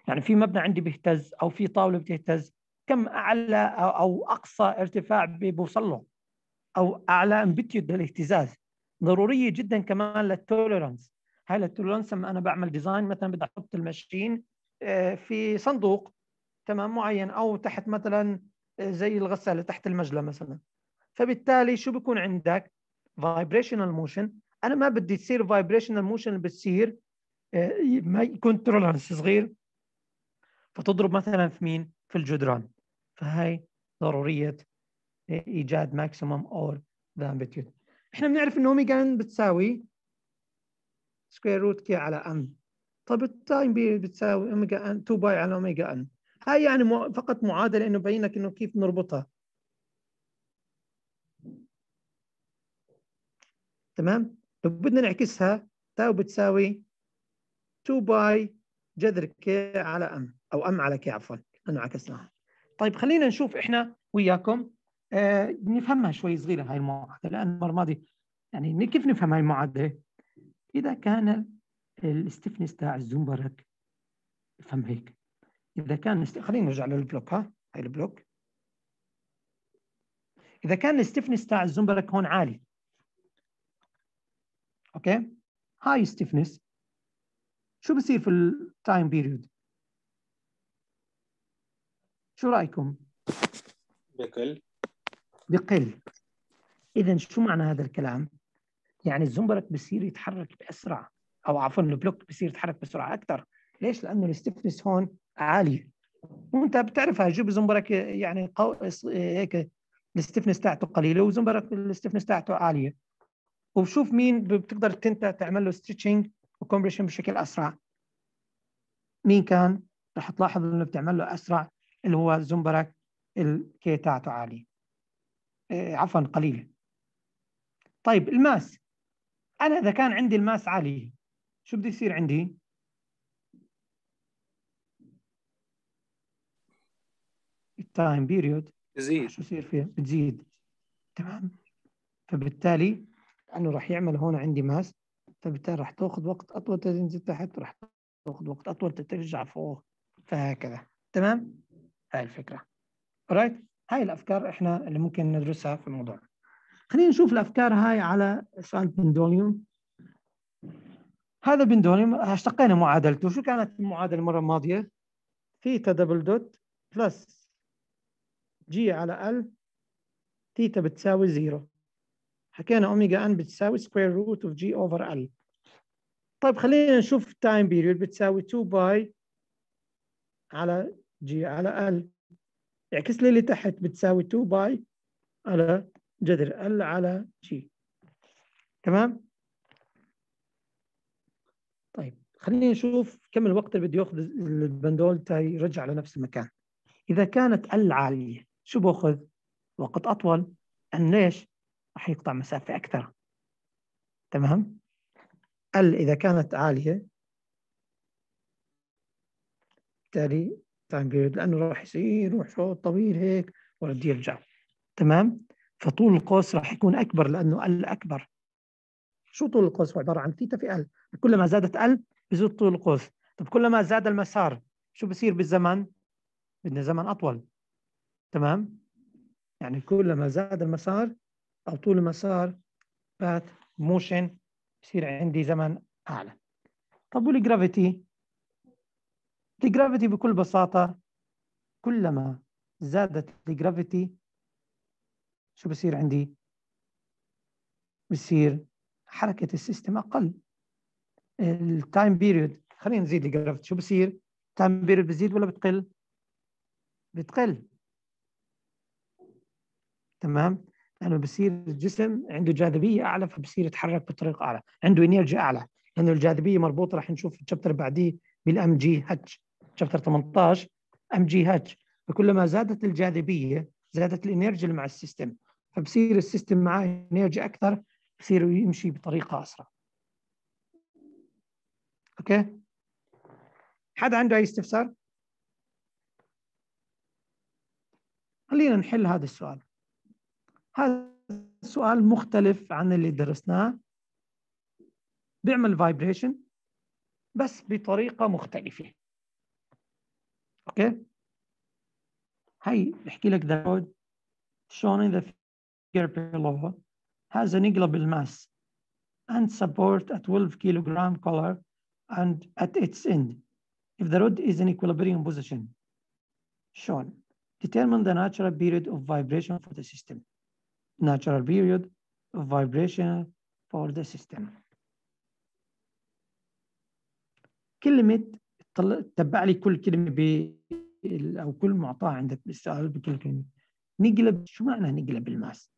يعني في مبنى عندي بيهتز أو في طاولة بتهتز كم أعلى أو أقصى ارتفاع بيوصل له؟ أو أعلى amplitude للاهتزاز. ضرورية جدا كمان لل tolerance. هاي ال tolerance لما أنا بعمل design مثلا بدي أحط ال machine في صندوق تمام معين أو تحت مثلا آه، زي الغسالة تحت المجلى مثلا. فبالتالي شو بيكون عندك؟ vibrational motion أنا ما بدي تصير vibrational motion بتصير آه، ما يكون tolerance صغير. فتضرب مثلا في مين؟ في الجدران. فهي ضرورية إيجاد maximum or the amplitude إحنا بنعرف إنه اوميجا بتساوي square root k على m طب ال time period بتساوي omega n 2 pi على omega n. هاي يعني فقط معادلة إنه بين لك إنه كيف نربطها. تمام؟ لو بدنا نعكسها tau بتساوي 2 pi جذر k على m أو m على k عفوا. لأنه عكسناها. طيب خلينا نشوف إحنا وياكم آه نفهمها شوي صغيرة هاي المعادلة لأن المرة الماضية يعني كيف نفهم هاي المعادلة؟ إذا كان ال stiffness تاع الزنبرك افهم هيك. إذا كان خلينا نرجع لل block ها؟ هاي ال block. إذا كان ال stiffness تاع الزنبرك هون عالي. okay؟ هاي stiffness شو بصير في ال time period شو رأيكم؟ بقل بقل اذا شو معنى هذا الكلام؟ يعني الزنبرك بصير يتحرك بأسرع. أو عفوا ال block بصير يتحرك بسرعة أكثر ليش؟ لأنه ال stiffness هون عالية وأنت بتعرفها جيب زنبرك يعني قو... هيك ال stiffness تاعته قليلة وزنبرك ال stiffness تاعته عالية. وبشوف مين بتقدر انت تعمل له stretching و compression بشكل أسرع. مين كان؟ رح تلاحظ إنه بتعمل له أسرع اللي هو زنبرك ال K تاعته عالية. إيه عفوا قليلة. طيب ال mass. أنا إذا كان عندي ال mass عالي شو بده يصير عندي؟ ال time period زيد شو يصير فيها؟ بتزيد. تمام. فبالتالي لأنه راح يعمل هون عندي mass فبالتالي راح تاخذ وقت أطول تنزل تحت راح تاخذ وقت أطول ترجع فوق. فهكذا. تمام؟ هاي الفكرة. right هاي الأفكار إحنا اللي ممكن ندرسها في الموضوع. خلينا نشوف الأفكار هاي على سؤال pendulum هذا pendulum اشتقينا معادلته. شو كانت المعادلة المرة الماضية؟ theta double dot plus g على L ثيتا بتساوي zero. حكينا omega n بتساوي square root of g over L طيب خلينا نشوف ال time period بتساوي 2 pi على g على L يعكس لي اللي تحت بتساوي 2 pi على جذر L على g تمام؟ طيب خلينا نشوف كم الوقت اللي بده ياخذ ال pendulum تا يرجع لنفس المكان. إذا كانت ال L عالية شو بأخذ؟ وقت أطول. أن ليش؟ راح يقطع مسافة أكثر. تمام؟ L إذا كانت عالية بالتالي time period لأنه راح يصير يروح شوط طويل هيك ورد يرجع. تمام؟ فطول القوس راح يكون أكبر لأنه ال L أكبر. شو طول القوس؟ هو عبارة عن ثيتا في L كلما زادت ال L بزيد طول القوس. طب كلما زاد المسار شو بصير بالزمن؟ بدنا زمن أطول. تمام؟ يعني كلما زاد المسار أو طول المسار path motion بصير عندي زمن أعلى. طب وال gravity ال gravity بكل بساطة كلما زادت ال gravity شو بصير عندي؟ بصير حركة ال system أقل. ال time period. خلينا نزيد ال gravity شو بصير؟ ال time period بتزيد ولا بتقل؟ بتقل. تمام؟ لأنه بصير الجسم عنده جاذبية أعلى فبصير يتحرك بطريقة أعلى. عنده energy أعلى. لأنه الجاذبية مربوطة راح نشوف ال chapter بعديه بال m g h chapter 18 m g h فكلما زادت الجاذبية زادت ال energy اللي مع ال system. فبصير ال system معاه energy أكثر بصير يمشي بطريقة أسرع. okay. حد عنده أي استفسار؟ خلينا نحل هذا السؤال. هذا السؤال مختلف عن اللي درسناه. بيعمل vibration بس بطريقة مختلفة. okay؟ هي بحكي لك the road. shown in the figure has a negligible mass and support a 12 kilogram collar and at its end if the rod is in equilibrium position shown determine the natural period of vibration for the system natural period of vibration for the system كلمة تبع لي كل كلمة ب أو كل معطاه عندك بالسؤال بكل كلمة نقلب شو معنى نقلب الماس؟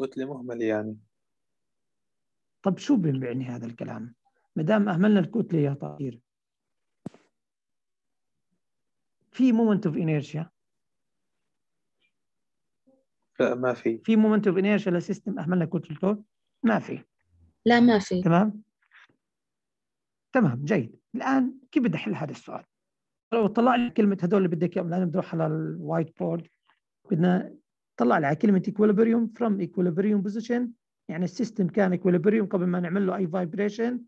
كتلة مهملة يعني. طب شو بيعني هذا الكلام؟ ما دام أهملنا الكتلة يا طائر في مومنت اوف انيرشيا لا ما في. في moment of inertia ل system أهملنا كتلته ما في. لا ما في. تمام؟ تمام جيد. الآن كيف بدي أحل هذا السؤال؟ لو طلع لي كلمة هدول اللي بدك إياهم لازم نروح على ال whiteboard بدنا طلع على كلمة equilibrium from equilibrium position. يعني السيستم كان equilibrium قبل ما نعمل له أي vibration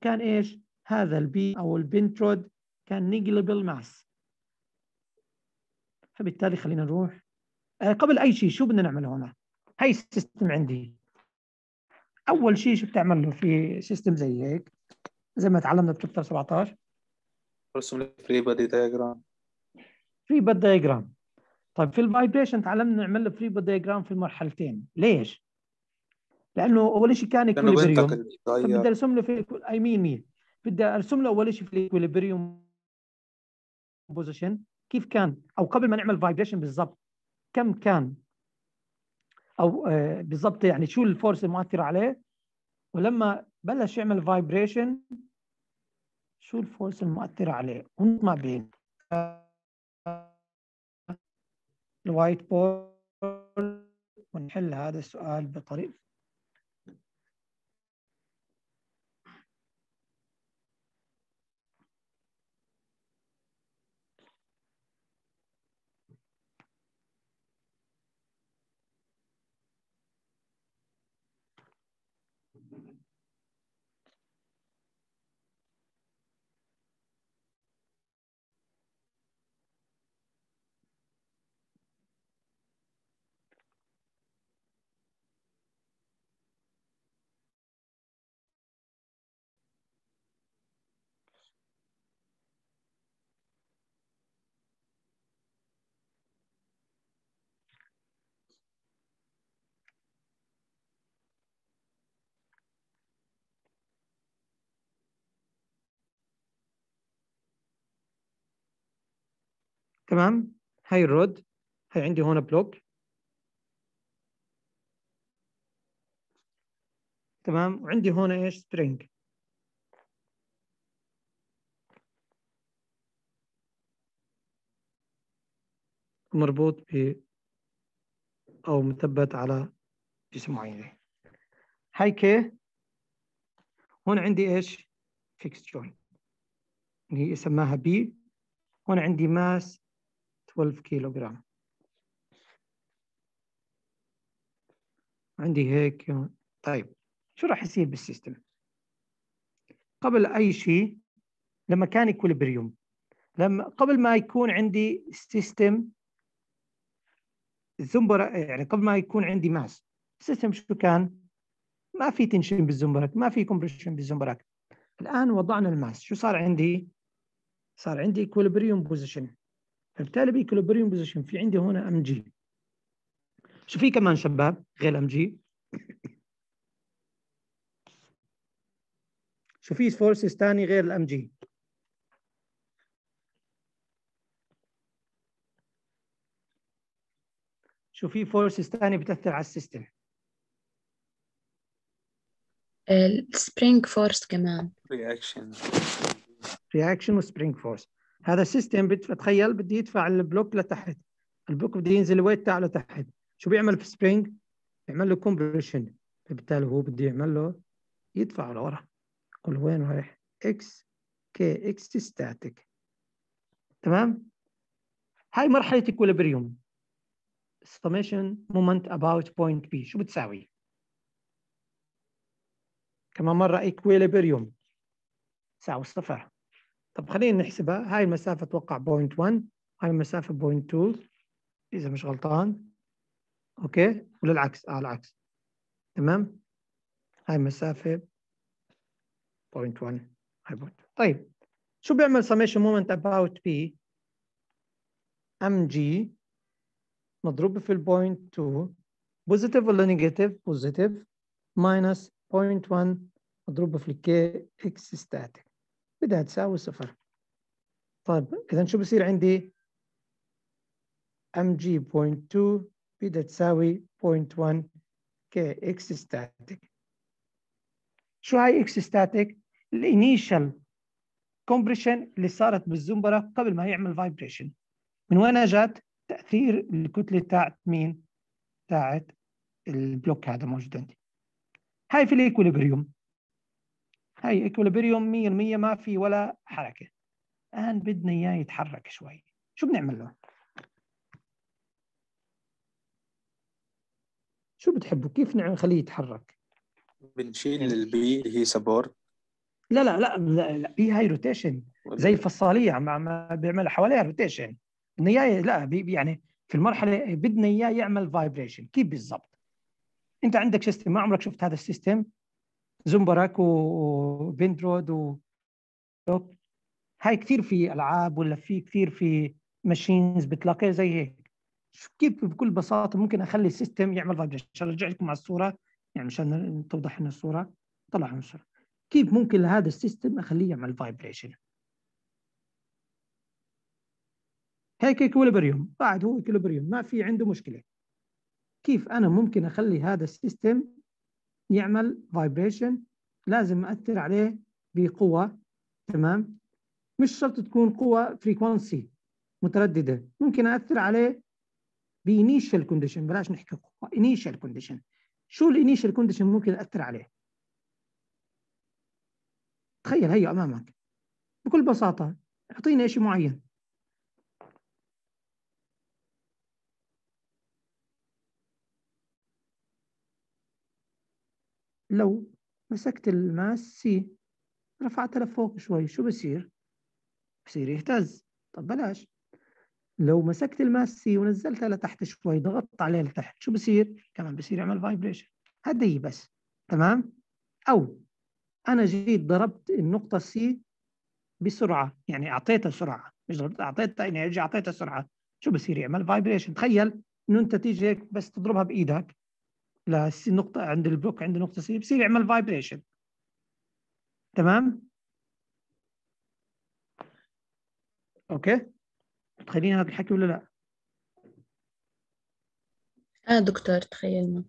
كان إيش؟ هذا ال b أو ال bent rod كان negligible mass فبالتالي خلينا نروح. آه، قبل أي شيء شو بدنا نعمل هنا؟ هاي ال system عندي. أول شيء شو بتعمل له في system زي هيك؟ زي ما تعلمنا ب chapter 17 رسم لي free body diagram free body diagram طيب في ال vibration تعلمنا نعمل له free body diagram في المرحلتين. ليش؟ لأنه أول شيء كان equilibrium بيتغير أرسم له في اي مين مين بدي أرسم له أول شيء في ال equilibrium position كيف كان؟ أو قبل ما نعمل vibration بالضبط كم كان؟ أو آه، بالضبط يعني شو ال force المؤثرة عليه؟ ولما بلش يعمل vibration شو ال force المؤثرة عليه؟ ونطمع بين. ال whiteboard نحل هذا السؤال بطريقة تمام؟ هاي ال rod هاي عندي هنا block. تمام؟ وعندي هنا إيش؟ spring مربوط ب أو مثبت على جسم معين. هاي K هون عندي إيش؟ fixed joint اللي سماها B هون عندي mass 12 كيلو جرام عندي هيك طيب شو راح يصير بال system؟ قبل أي شيء لما كان equilibrium لما قبل ما يكون عندي system الزنبرك يعني قبل ما يكون عندي mass ال system شو كان؟ ما في tension بالزنبرك ما في compression بالزنبرك الآن وضعنا ال mass شو صار عندي؟ صار عندي equilibrium position فبالتالي ب equilibrium position في عندي هنا mg شو في كمان شباب غير mg شو في forces ثاني غير ال mg شو في forces ثاني بتأثر على ال system؟ ال spring force كمان. reaction reaction و spring force هذا ال system بتخيل بدي يدفع ال block لتحت. ال block بده ينزل weight تاعه لتحت. شو بيعمل في spring بيعمل له compression فبالتالي هو بده يعمل له يدفع لورا. قل وين رايح؟ x k x static تمام؟ هاي مرحلة equilibrium summation moment about point B. شو بتساوي؟ كمان مرة equilibrium. تساوي صفر. طب خلينا نحسبها. هاي المسافة أتوقع point 1 هاي المسافة point 2 إذا مش غلطان. okay؟ ولا العكس؟ آه العكس. تمام؟ هاي المسافة point 1 هاي point طيب شو بيعمل summation moment about B mg مضروب في ال point 2 positive ولا negative positive minus point 1 مضروب في ال k x static بدها تساوي صفر. طيب إذا شو بصير عندي؟ mg point 2 بدها تساوي point 1 k x static شو هاي x static ال initial compression اللي صارت بالزنبرك قبل ما يعمل vibration من وين إجت؟ تأثير الكتلة تاعت مين؟ تاعت ال block هذا موجود عندي. هاي في ال equilibrium هاي equilibrium 100% ما في ولا حركة. الآن بدنا إياه يتحرك شوي. شو بنعمل له؟ شو بتحبوا كيف نخليه يتحرك؟ بنشيل ال B اللي هي support لا لا لا لا. B هاي rotation زي الفصالية عم عم بيعمل حواليها rotation بدنا إياه لا B يعني في المرحلة بدنا إياه يعمل vibration كيف بالضبط؟ أنت عندك system ما عمرك شفت هذا ال system زنبرك وبندرود و هاي كثير في ألعاب ولا في كثير في machines بتلاقيها زي هيك. كيف بكل بساطة ممكن أخلي ال system يعمل vibration أرجع لكم على الصورة. يعني مشان توضح لنا الصورة طلع من الصورة. كيف ممكن لهذا ال system أخليه يعمل vibration هيك equilibrium بعد هو equilibrium ما في عنده مشكلة. كيف أنا ممكن أخلي هذا ال system يعمل vibration لازم أثر عليه بقوة تمام؟ مش شرط تكون قوة frequency مترددة ممكن أثر عليه ب initial condition بلاش نحكي قوة initial condition شو ال initial condition ممكن ياثر عليه؟ تخيل هي أمامك. بكل بساطة اعطينا شيء معين. لو مسكت ال mass C رفعتها لفوق شوي شو بصير؟ بصير يهتز. طب بلاش. لو مسكت ال mass C ونزلتها لتحت شوي ضغطت عليه لتحت شو بصير؟ كمان بصير يعمل vibration هذه بس. تمام؟ أو أنا جيت ضربت النقطة C بسرعة يعني أعطيتها سرعة. مش ضربت أعطيتها يعني أعطيتها سرعة. شو بصير؟ يعمل vibration تخيل إنه أنت تيجي هيك بس تضربها بإيدك للنقطة عند ال block عند نقطة C بصير يعمل vibration تمام؟ okay؟ تخيلين هذا الحكي ولا لا؟ آه دكتور تخيلنا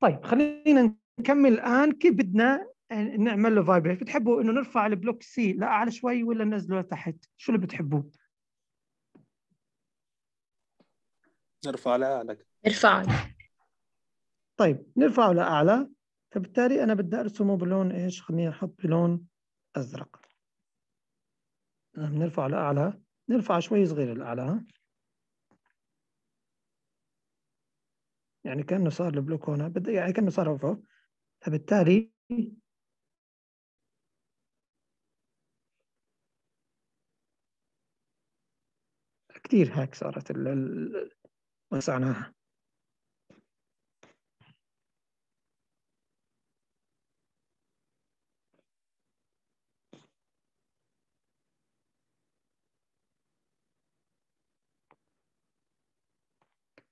طيب خلينا نكمل الآن. كيف بدنا نعمل له vibration بتحبوا إنه نرفع ال block C لاعلى شوي ولا ننزله لتحت؟ شو اللي بتحبوه؟ نرفع لأعلى. ارفعي طيب نرفعه لأعلى. فبالتالي أنا بدي أرسمه بلون إيش؟ خليني أحط بلون أزرق. نرفع لأعلى. نرفع شوي صغير الاعلى ها؟ يعني كأنه صار البلوك هنا بدي يعني كأنه صار فوق فبالتالي كثير هيك صارت وسعناها.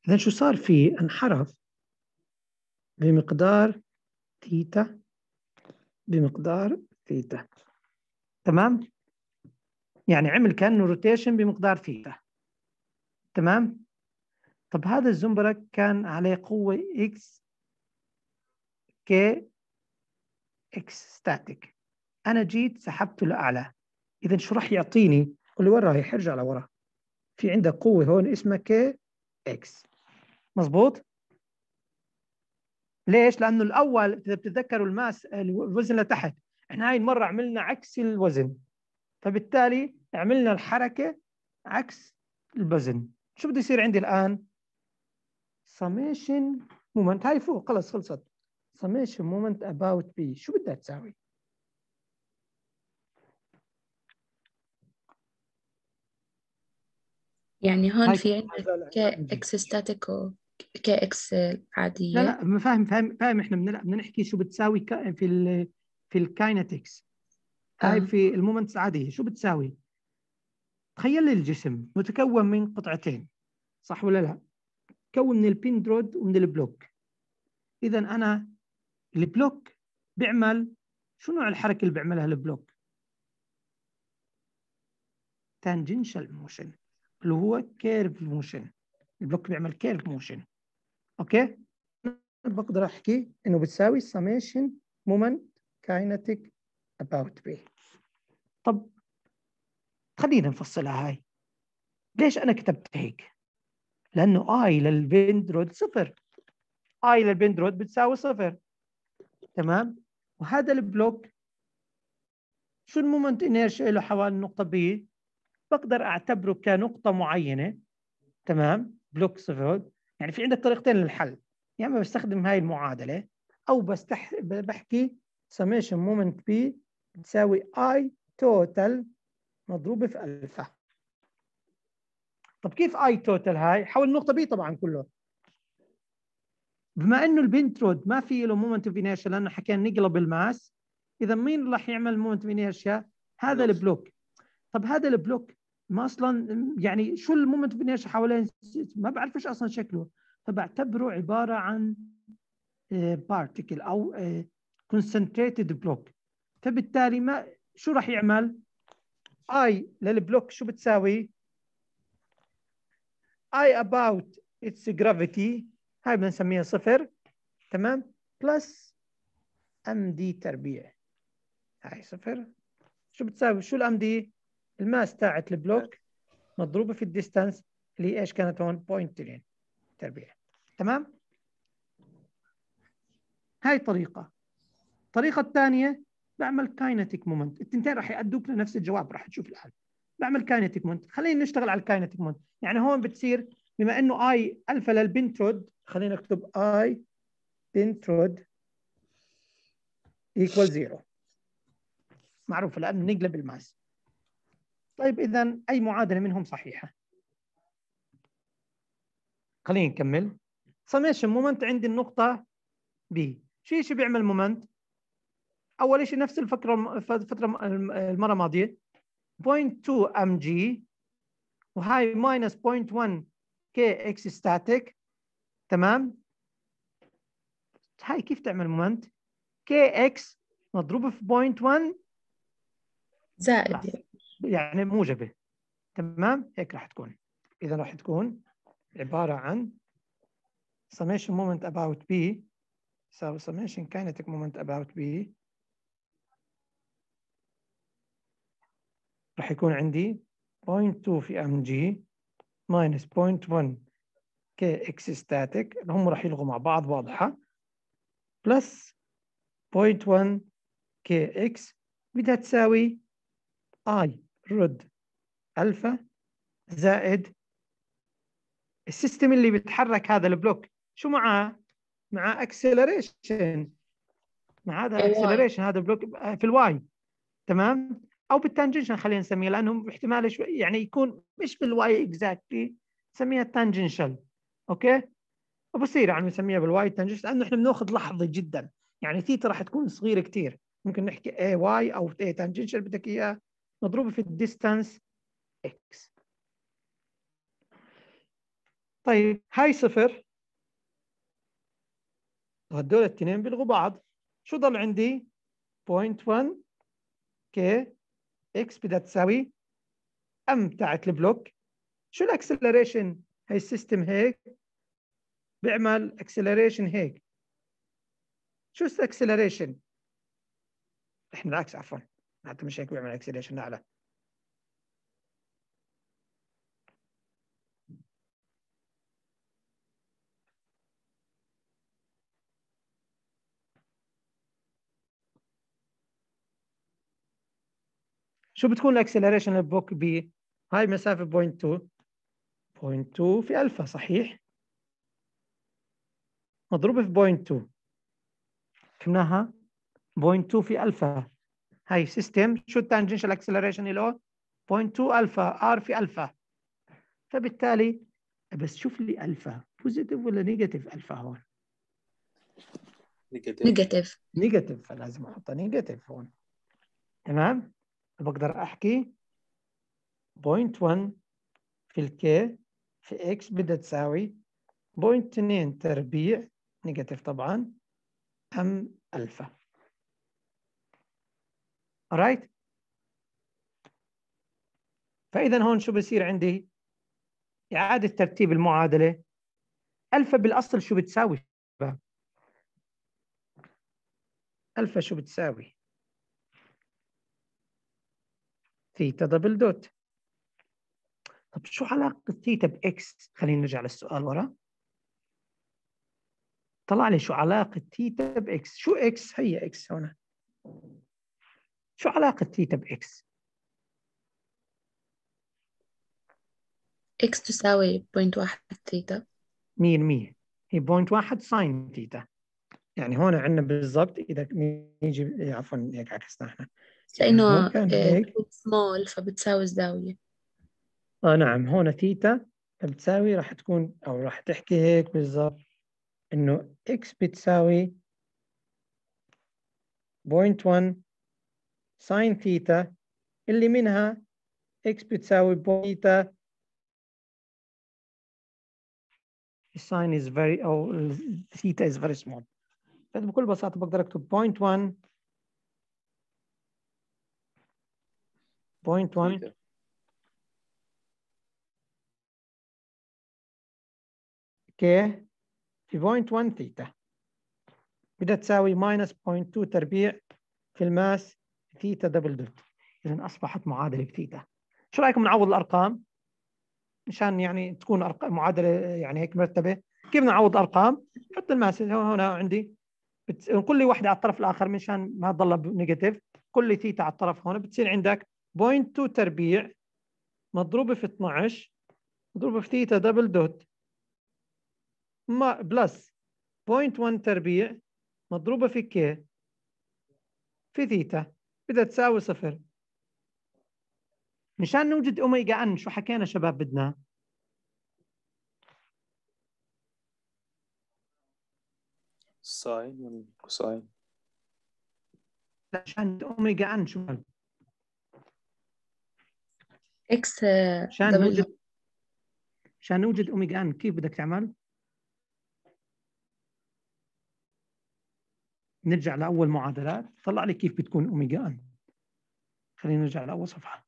إذا شو صار فيه انحرف بمقدار ثيتا بمقدار ثيتا. تمام؟ يعني عمل كأنه rotation بمقدار ثيتا. تمام؟ طب هذا الزنبرك كان عليه قوة x k x static أنا جيت سحبته لأعلى. إذا شو راح يعطيني؟ قل لي وين رايح؟ ارجع لورا. في عندك قوة هون اسمها k x. مظبوط؟ ليش؟ لأنه الأول إذا بتتذكروا ال mass الوزن لتحت إحنا هاي المرة عملنا عكس الوزن فبالتالي عملنا الحركة عكس الوزن شو بده يصير عندي الآن؟ summation moment هاي فوق خلص خلصت summation moment about B شو بدها تساوي؟ يعني هون في عندك x static و k x عادية لا لا ما فاهم فاهم فاهم إحنا بدنا بدنا نحكي شو بتساوي في ال في ال kinetics هاي آه. في ال moments عادية شو بتساوي؟ تخيل لي الجسم متكون من قطعتين صح ولا لا؟ تكون من ال bent rod ومن ال block إذا أنا ال block بيعمل شو نوع الحركة اللي بيعملها ال block؟ tangential motion اللي هو curve motion ال block بيعمل curve motion okay؟ بقدر أحكي إنه بتساوي summation moment kinetic about B. طب خلينا نفصلها هاي. ليش أنا كتبت هيك؟ لأنه I لل bent rod صفر. I لل bent rod بتساوي صفر. تمام؟ وهذا ال block شو ال moment inertia له حوالي النقطة B بقدر أعتبره كنقطة معينة. تمام؟ block صفر يعني في عندك طريقتين للحل. يا إما بستخدم هاي المعادلة أو بستح... بحكي summation moment b بتساوي i total مضروبه في الفا طب كيف i total هاي؟ حول النقطه b طبعا كله. بما إنه ال bent rod ما في له moment of inertia لأنه حكينا neglect ال mass إذا مين راح يعمل moment of inertia هذا block. ال block. طب هذا ال block ما أصلا يعني شو ال moment of inertia حوالين ما بعرفش أصلا شكله. فبعتبره عبارة عن particle أو concentrated block فبالتالي ما شو راح يعمل؟ I لل block شو بتساوي؟ I about its gravity هاي بدنا نسميها صفر تمام؟ plus m d تربيع. هاي صفر. شو بتساوي؟ شو ال m d ال mass تاعت ال block مضروبة في ال distance اللي إيش كانت هون؟ 0.2 تربيع. تمام؟ هاي طريقة. الطريقة الثانية بعمل kinetic moment. التنتين راح يأدوك لنفس الجواب راح تشوف الآن بعمل kinetic moment. خلينا نشتغل على ال kinetic moment. يعني هون بتصير بما إنه I alpha لل bent rod خلينا نكتب I bent rod equal zero معروفة لأنه neglect ال mass. طيب إذا أي معادلة منهم صحيحة؟ خلينا نكمل. summation moment عندي النقطة B. شو شو بيعمل moment أول شيء نفس الفكرة الفترة المرة الماضية. 0.2 m g وهاي minus 0.1 k x static تمام؟ هاي كيف تعمل moment k x مضروبة في 0.1 زائد. يعني موجبة. تمام؟ هيك راح تكون. إذا راح تكون عبارة عن summation moment about B. يساوي summation kinetic moment about B. راح يكون عندي 0.2 في m g minus 0.1 k x static اللي هم راح يلغوا مع بعض واضحة؟ plus 0.1 k x بدها تساوي I rod alpha زائد ال system اللي بيتحرك هذا ال block. شو معاه؟ معاه acceleration مع هذا ال acceleration هذا ال block في ال y تمام؟ أو بال tangential خلينا نسميه لأنه احتمال شوي يعني يكون مش بال y exactly نسميها tangential okay؟ وبصير يعني نسميها بال y tangential لأنه إحنا بناخذ لحظي جدا. يعني ثيتا راح تكون صغيرة كثير ممكن نحكي a y أو a tangential بدك إياه. مضروبه في ال distance x طيب هاي صفر. وهدول الاثنين بيلغوا بعض. شو ضل عندي؟ 0.1 k x بدها تساوي m تاعت ال block. شو ال acceleration؟ هاي ال system هيك. بيعمل acceleration هيك. شو ال acceleration؟ إحنا بالعكس عفوا. حتى مش هيك بيعمل acceleration اعلى شو بتكون ال acceleration لل block B؟ هاي مسافة 0.2 0.2 في ألفا صحيح؟ مضروبة في 0.2 فهمناها 0.2 في ألفا. هاي system شو ال tangential acceleration له؟ 0.2 alpha r في الفا فبالتالي بس شوف لي alpha positive ولا negative alpha هون؟ negative negative فلازم أحطها negative هون. تمام؟ بقدر أحكي 0.1 في ال k في x بدها تساوي 0.2 تربيع negative طبعا m alpha alright فإذا هون شو بصير عندي إعادة ترتيب المعادلة ألفا بالأصل شو بتساوي ألفا شو بتساوي theta double dot طب شو علاقة theta ب x؟ خلينا نرجع للسؤال ورا. طلع لي شو علاقة theta ب x؟ شو إكس؟ هي إكس هنا. شو علاقة theta ب x؟ x تساوي point واحد ثيتا مية المية هي point واحد sine theta يعني هون عندنا بالضبط إذا نيجي عفوا هيك عكسنا إحنا. لأنه. سمول فبتساوي الزاوية. آه نعم. هون ثيتا بتساوي راح تكون أو راح تحكي هيك بالضبط إنه x بتساوي 0.1 sine theta اللي منها x بتساوي theta ال sine is very أو theta is very small. فإذا بكل بساطة بقدر أكتب 0.1 0.1 k في 0.1 ثيتا بدها تساوي minus 0.2 تربيع في ال mass theta double dot. اذا أصبحت معادلة ثيتا شو رأيكم نعوض الأرقام؟ مشان يعني تكون أرقام معادلة يعني هيك مرتبة. كيف نعوض أرقام؟ حط ال mass. هنا عندي. كل واحدة على الطرف الآخر مشان ما تضل negative كل ثيتا على الطرف هون. بتصير عندك 0.2 تربيع مضروبة في 12 مضروبة في theta double dot. ما plus 0.1 تربيع مضروبة في k في ثيتا بدها تساوي صفر. مشان نوجد omega n شو حكينا شباب بدنا؟ sine ولا cosine عشان omega n شو x عشان نوجد عشان نوجد omega n كيف بدك تعمل؟ نرجع لأول معادلات. طلع لي كيف بتكون omega n خلينا نرجع لأول صفحة.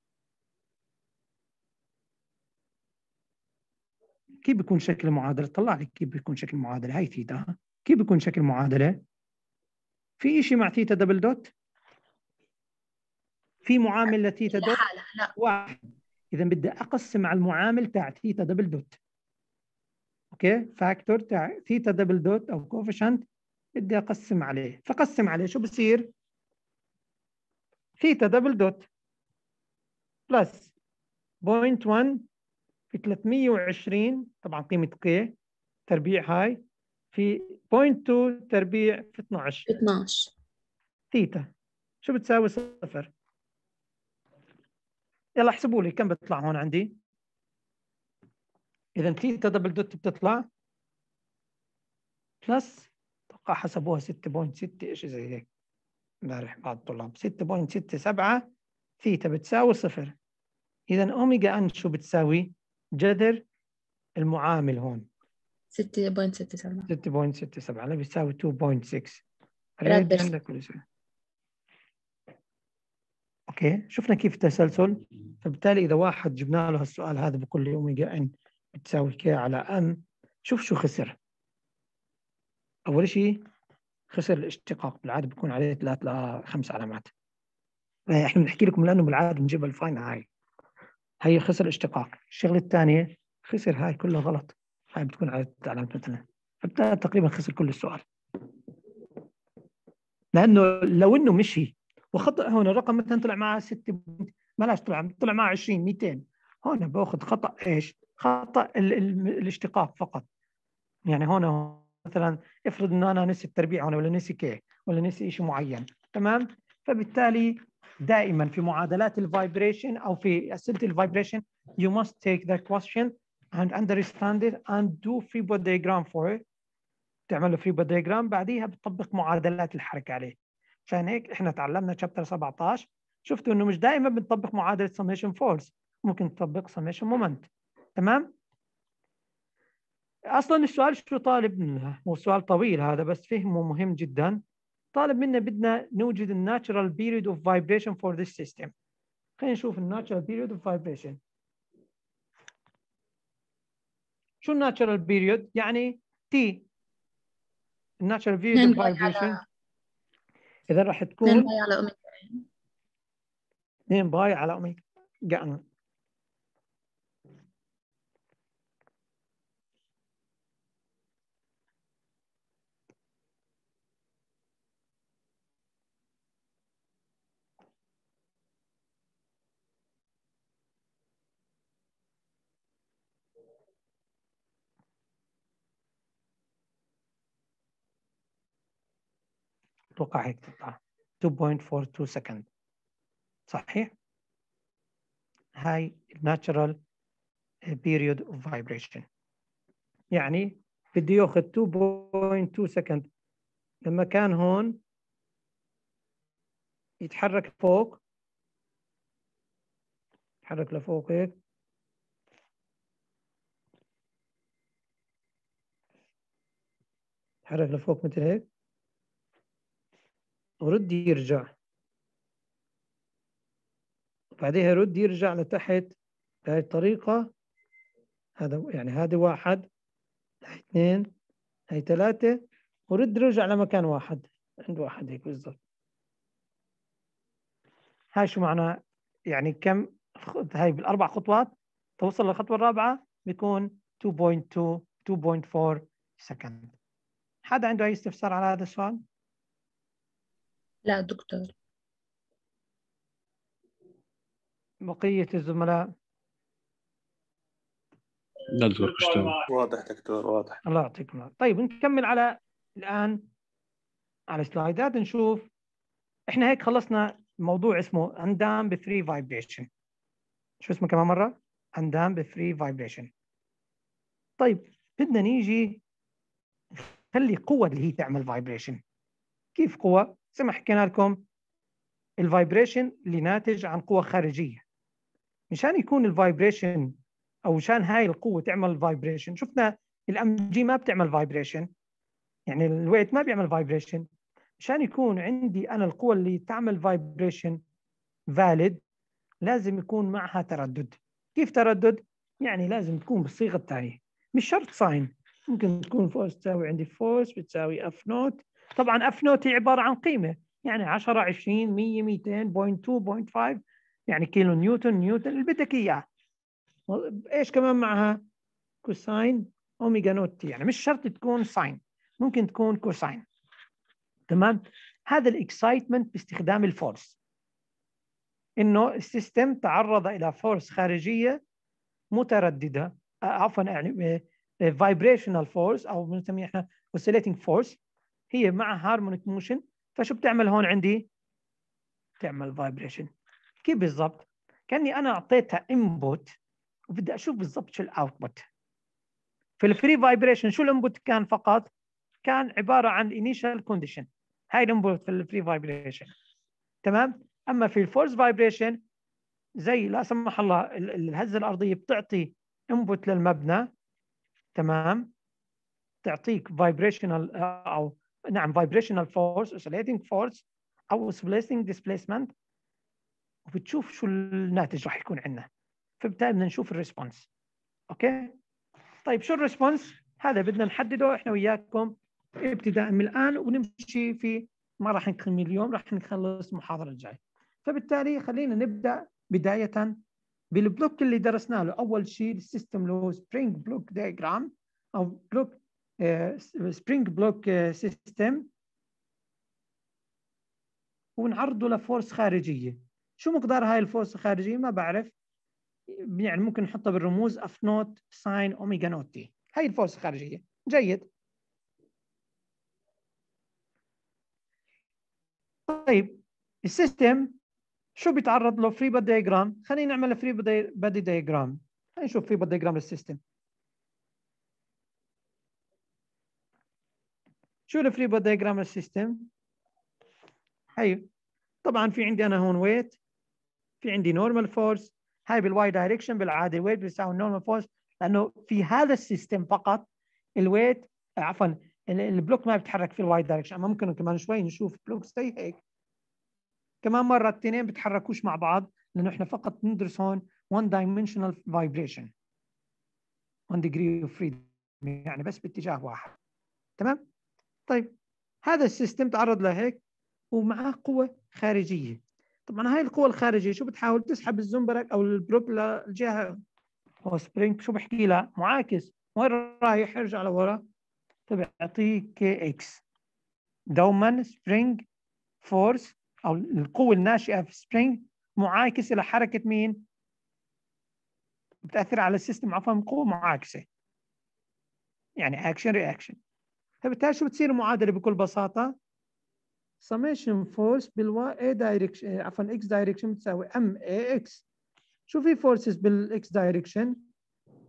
كيف بيكون شكل المعادلة؟ طلع لي كيف بيكون شكل المعادلة. هاي ثيتا؟ كيف بيكون شكل المعادلة؟ في شيء مع theta double dot؟ في معامل ل theta dot؟ لا. واحد. إذا بدي أقسم على المعامل تاع theta double dot. okay؟ factor تاع theta double dot أو coefficient بدي أقسم عليه. فقسم عليه. شو بصير؟ theta double dot plus 0.1 في 320 طبعا قيمة k تربيع هاي في 0.2 تربيع في 12 12 ثيتا. شو بتساوي صفر؟ يلا احسبوا لي كم بيطلع هون عندي. اذا theta double dot بتطلع plus حسبوها 6.6 شيء زي هيك؟ امبارح بعض الطلاب 6.67 ثيتا بتساوي صفر. اذا omega n شو بتساوي؟ جذر المعامل هون. 6.67 6.67 اللي بيساوي 2.6 رد بس. عندك كل شيء. okay شفنا كيف التسلسل فبالتالي إذا واحد جبنا له السؤال هذا بكل omega n بتساوي k على m شوف شو خسر. أول شيء خسر الاشتقاق بالعادة بيكون عليه ثلاث لخمس علامات. آه، إحنا بنحكي لكم لأنه بالعادة بنجيب ال final هاي. هي خسر اشتقاق الشغلة الثانية خسر هاي كلها غلط. هاي بتكون على علامه مثلا. فبالتالي تقريبا خسر كل السؤال. لأنه لو إنه مشي وخطأ هون الرقم مثلا طلع معه 6 بلاش طلع طلع معه 20 200 هون بأخذ خطأ إيش؟ ال الاشتقاق فقط. يعني هون مثلا افرض إنه أنا نسي التربيع هون ولا نسي k ولا نسي شيء معين تمام؟ فبالتالي دائما في معادلات ال vibration أو في أسئلة ال vibration you must take the question and understand it and do free body diagram for it. تعمل له free body diagram بعديها بتطبق معادلات الحركة عليه. عشان هيك إحنا تعلمنا chapter 17 شفتوا إنه مش دائما بنطبق معادلة summation force ممكن نطبق summation moment تمام؟ أصلا السؤال شو طالب منا هو سؤال طويل هذا بس فهمه مهم جدا. طالب منا بدنا نوجد ال natural period of vibration for this system خلينا نشوف ال natural period of vibration شو ال natural period يعني t ال natural period of 2 vibration إذا راح 2 تكون pi على اوميجا 2 pi على omega n أتوقع هيك تطلع 2.42 second صحيح؟ هاي natural period of vibration. يعني بده ياخذ 2.2 second لما كان هون يتحرك فوق يتحرك لفوق هيك. يتحرك لفوق مثل هيك. ورد يرجع. بعدها يرد يرجع لتحت بهاي الطريقة. هذا يعني هذا واحد هاي اثنين هاي ثلاثة ورد يرجع لمكان واحد. عند واحد هيك بالضبط. هاي شو معناه يعني كم هاي بالأربع خطوات توصل للخطوة الرابعة بيكون 2.2 2.4 second حدا عنده أي استفسار على هذا السؤال؟ لا دكتور. بقية الزملاء. لا دكتور واضح دكتور واضح. الله يعطيكم العافية. طيب نكمل على الآن على السلايدات نشوف. إحنا هيك خلصنا موضوع اسمه undamped free vibration شو اسمه كمان مرة؟ undamped free vibration طيب بدنا نيجي نخلي قوة اللي هي تعمل vibration كيف قوة؟ زي ما حكينا لكم ال vibration اللي ناتج عن قوة خارجية. مشان يكون ال vibration أو مشان هاي القوة تعمل vibration شفنا ال mg ما بتعمل vibration. يعني ال weight ما بيعمل vibration. مشان يكون عندي أنا القوة اللي تعمل vibration valid لازم يكون معها تردد. كيف تردد؟ يعني لازم تكون بالصيغة التالية. مش شرط sine ممكن تكون force تساوي عندي force بتساوي F naught طبعا F naught هي عبارة عن قيمة. يعني 10 20 100 200 point 2 point 5 يعني كيلو نيوتن نيوتن اللي بدك إياه. إيش كمان معها؟ cosine omega naught t يعني مش شرط تكون sine ممكن تكون cosine تمام؟ هذا ال excitement باستخدام ال force إنه ال system تعرض إلى force خارجية مترددة. عفوا يعني vibrational force أو بنسميها إحنا oscillating force هي مع harmonic motion فشو بتعمل هون عندي؟ تعمل vibration كيف بالضبط؟ كأني أنا أعطيتها input وبدي أشوف بالضبط شو ال output في ال free vibration شو ال input كان فقط؟ كان عبارة عن initial condition هاي ال input في ال free vibration تمام؟ أما في ال forced vibration زي لا سمح الله الهزة الأرضية بتعطي input للمبنى تمام تعطيك vibrational أو نعم vibrational force oscillating force أو oscillating displacement وبتشوف شو الناتج راح يكون عندنا. فبالتالي بدنا نشوف ال response okay؟ طيب شو ال response هذا بدنا نحدده إحنا وياكم ابتداء من الآن ونمشي في ما راح نكمل اليوم راح نخلص المحاضرة الجاية. فبالتالي خلينا نبدأ بداية بال block اللي درسنا له. أول شيء ال system له spring block diagram أو block spring block system ونعرضه ل force خارجية. شو مقدار هاي ال force الخارجية؟ ما بعرف. يعني ممكن نحطها بالرموز. F naught sine omega naught t هاي ال force الخارجية. جيد. طيب ال system شو بيتعرض له؟ free body diagram خلينا نعمل free body diagram خلينا نشوف free body diagram لل system. شو ال free body diagram لل system هي طبعا في عندي أنا هون weight في عندي normal force هاي بال y direction بالعاده ال weight بيساوي ال normal force لأنه في هذا ال system فقط ال weight عفوا ال block ما بيتحرك في ال y direction أما ممكن كمان شوي نشوف block زي هيك. كمان مرة الاثنين بيتحركوش مع بعض لأنه إحنا فقط ندرس هون one dimensional vibration. One degree of freedom يعني بس باتجاه واحد. تمام؟ طيب هذا ال system تعرض لهيك ومعاه قوة خارجية. طبعا هاي القوة الخارجية شو بتحاول؟ تسحب الزنبرك أو ال block للجهة هو spring. شو بحكي لها معاكس. وين رايح؟ يرجع لورا. فبيعطيك kx دوما spring force أو القوة الناشئة في spring معاكس إلى حركه مين؟ بتأثر على ال system عفوا قوة معاكسة. يعني action reaction فبالتالي شو بتصير المعادله بكل بساطة؟ summation force بال y direction عفوا x direction بتساوي m a x شو في forces بال x direction؟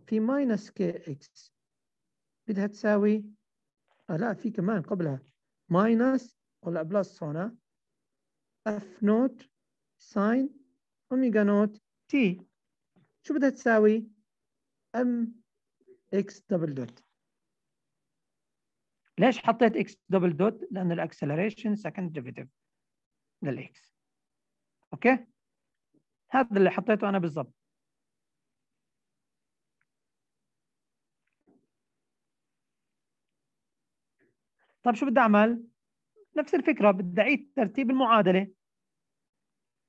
في minus kx بدها تساوي آه لا في كمان قبلها. minus ولا plus هنا. F naught sine omega naught t شو بدها تساوي؟ m x double dot ليش حطيت x double dot لأن ال acceleration second derivative لل x okay؟ هذا اللي حطيته أنا بالضبط. طيب شو بدي أعمل؟ نفس الفكرة بدي أعيد ترتيب المعادلة.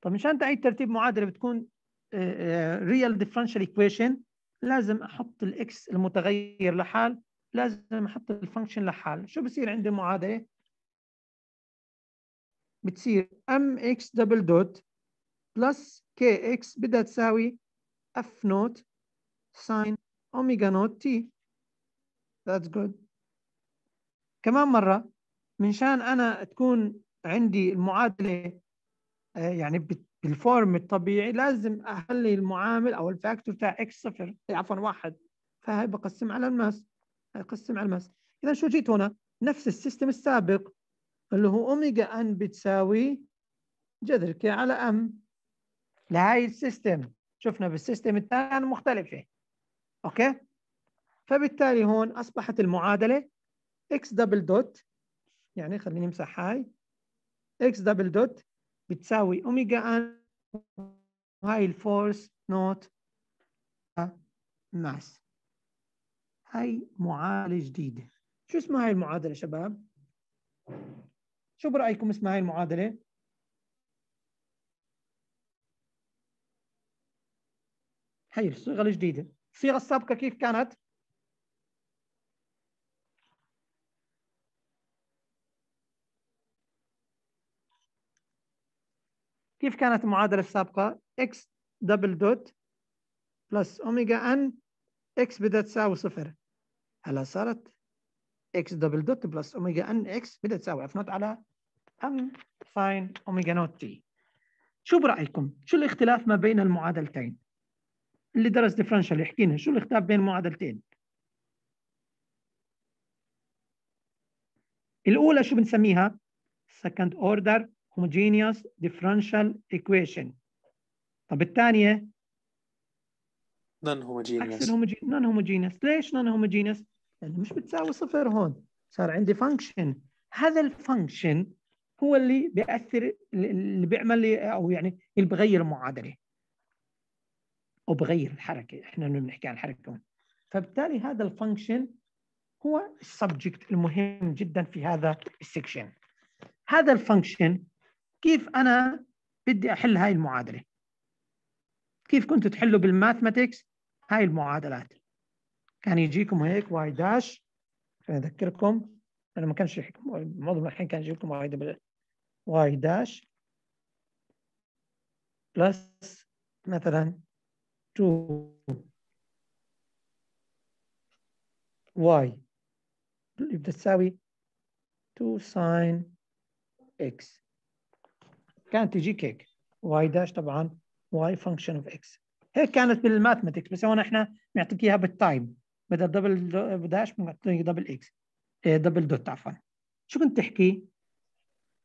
طب مشان تعيد ترتيب معادلة بتكون real differential equation لازم أحط ال x المتغير لحال لازم أحط ال function لحال. شو بصير عندي المعادله بتصير m x double dot plus kx بدها تساوي F naught sine omega naught t that's good. كمان مرة منشان أنا تكون عندي المعادلة آه، يعني بال form الطبيعي لازم أخلي المعامل أو ال factor تاع x صفر عفوا واحد. فهي بقسم على ال mass. أقسم على ال mass. إذا شو جيت هنا؟ نفس ال system السابق اللي هو omega n بتساوي جذر k على m لهاي ال system شفنا بال system الثاني مختلفة okay؟ فبالتالي هون أصبحت المعادلة x double dot يعني خليني امسح هاي. X double dot بتساوي omega n هاي ال force naught mass. هاي معادلة جديدة شو اسمها هاي المعادلة شباب؟ شو برأيكم اسمها هاي المعادلة؟ هاي الصيغة الجديدة الصيغة السابقة كيف كانت؟ كيف كانت المعادلة السابقة؟ x double dot plus omega n x بدها تساوي صفر هلا صارت x double dot plus omega n x بدها تساوي f not على m sine omega not t شو برأيكم؟ شو الاختلاف ما بين المعادلتين؟ اللي درس differential يحكي لنا شو الاختلاف بين المعادلتين؟ الأولى شو بنسميها؟ second order homogeneous differential equation طب الثانية non homogeneous non homogeneous ليش non homogeneous؟ لأنه مش بتساوي صفر هون. صار عندي function هذا ال function هو اللي بيأثر اللي بيعمل لي أو يعني اللي بغير المعادلة. أو بغير الحركة. إحنا بنحكي عن الحركة فبالتالي هذا ال function هو ال subject المهم جدا في هذا ال section هذا ال function كيف أنا بدي أحل هاي المعادلة؟ كيف كنتوا تحلوا بال mathematics هاي المعادلات. كان يجيكم هيك y dash. اذكركم أنا ما كانش معظم الحين كان يجيكم y y dash. plus مثلا 2 y. بدها تساوي 2 sine x. كانت تجيك هيك. y dash طبعا y function of x هيك كانت بال mathematics بس هون إحنا بنعطيك إياها بال time بدل double dash بنعطيك double x double dot عفوا. شو كنت تحكي؟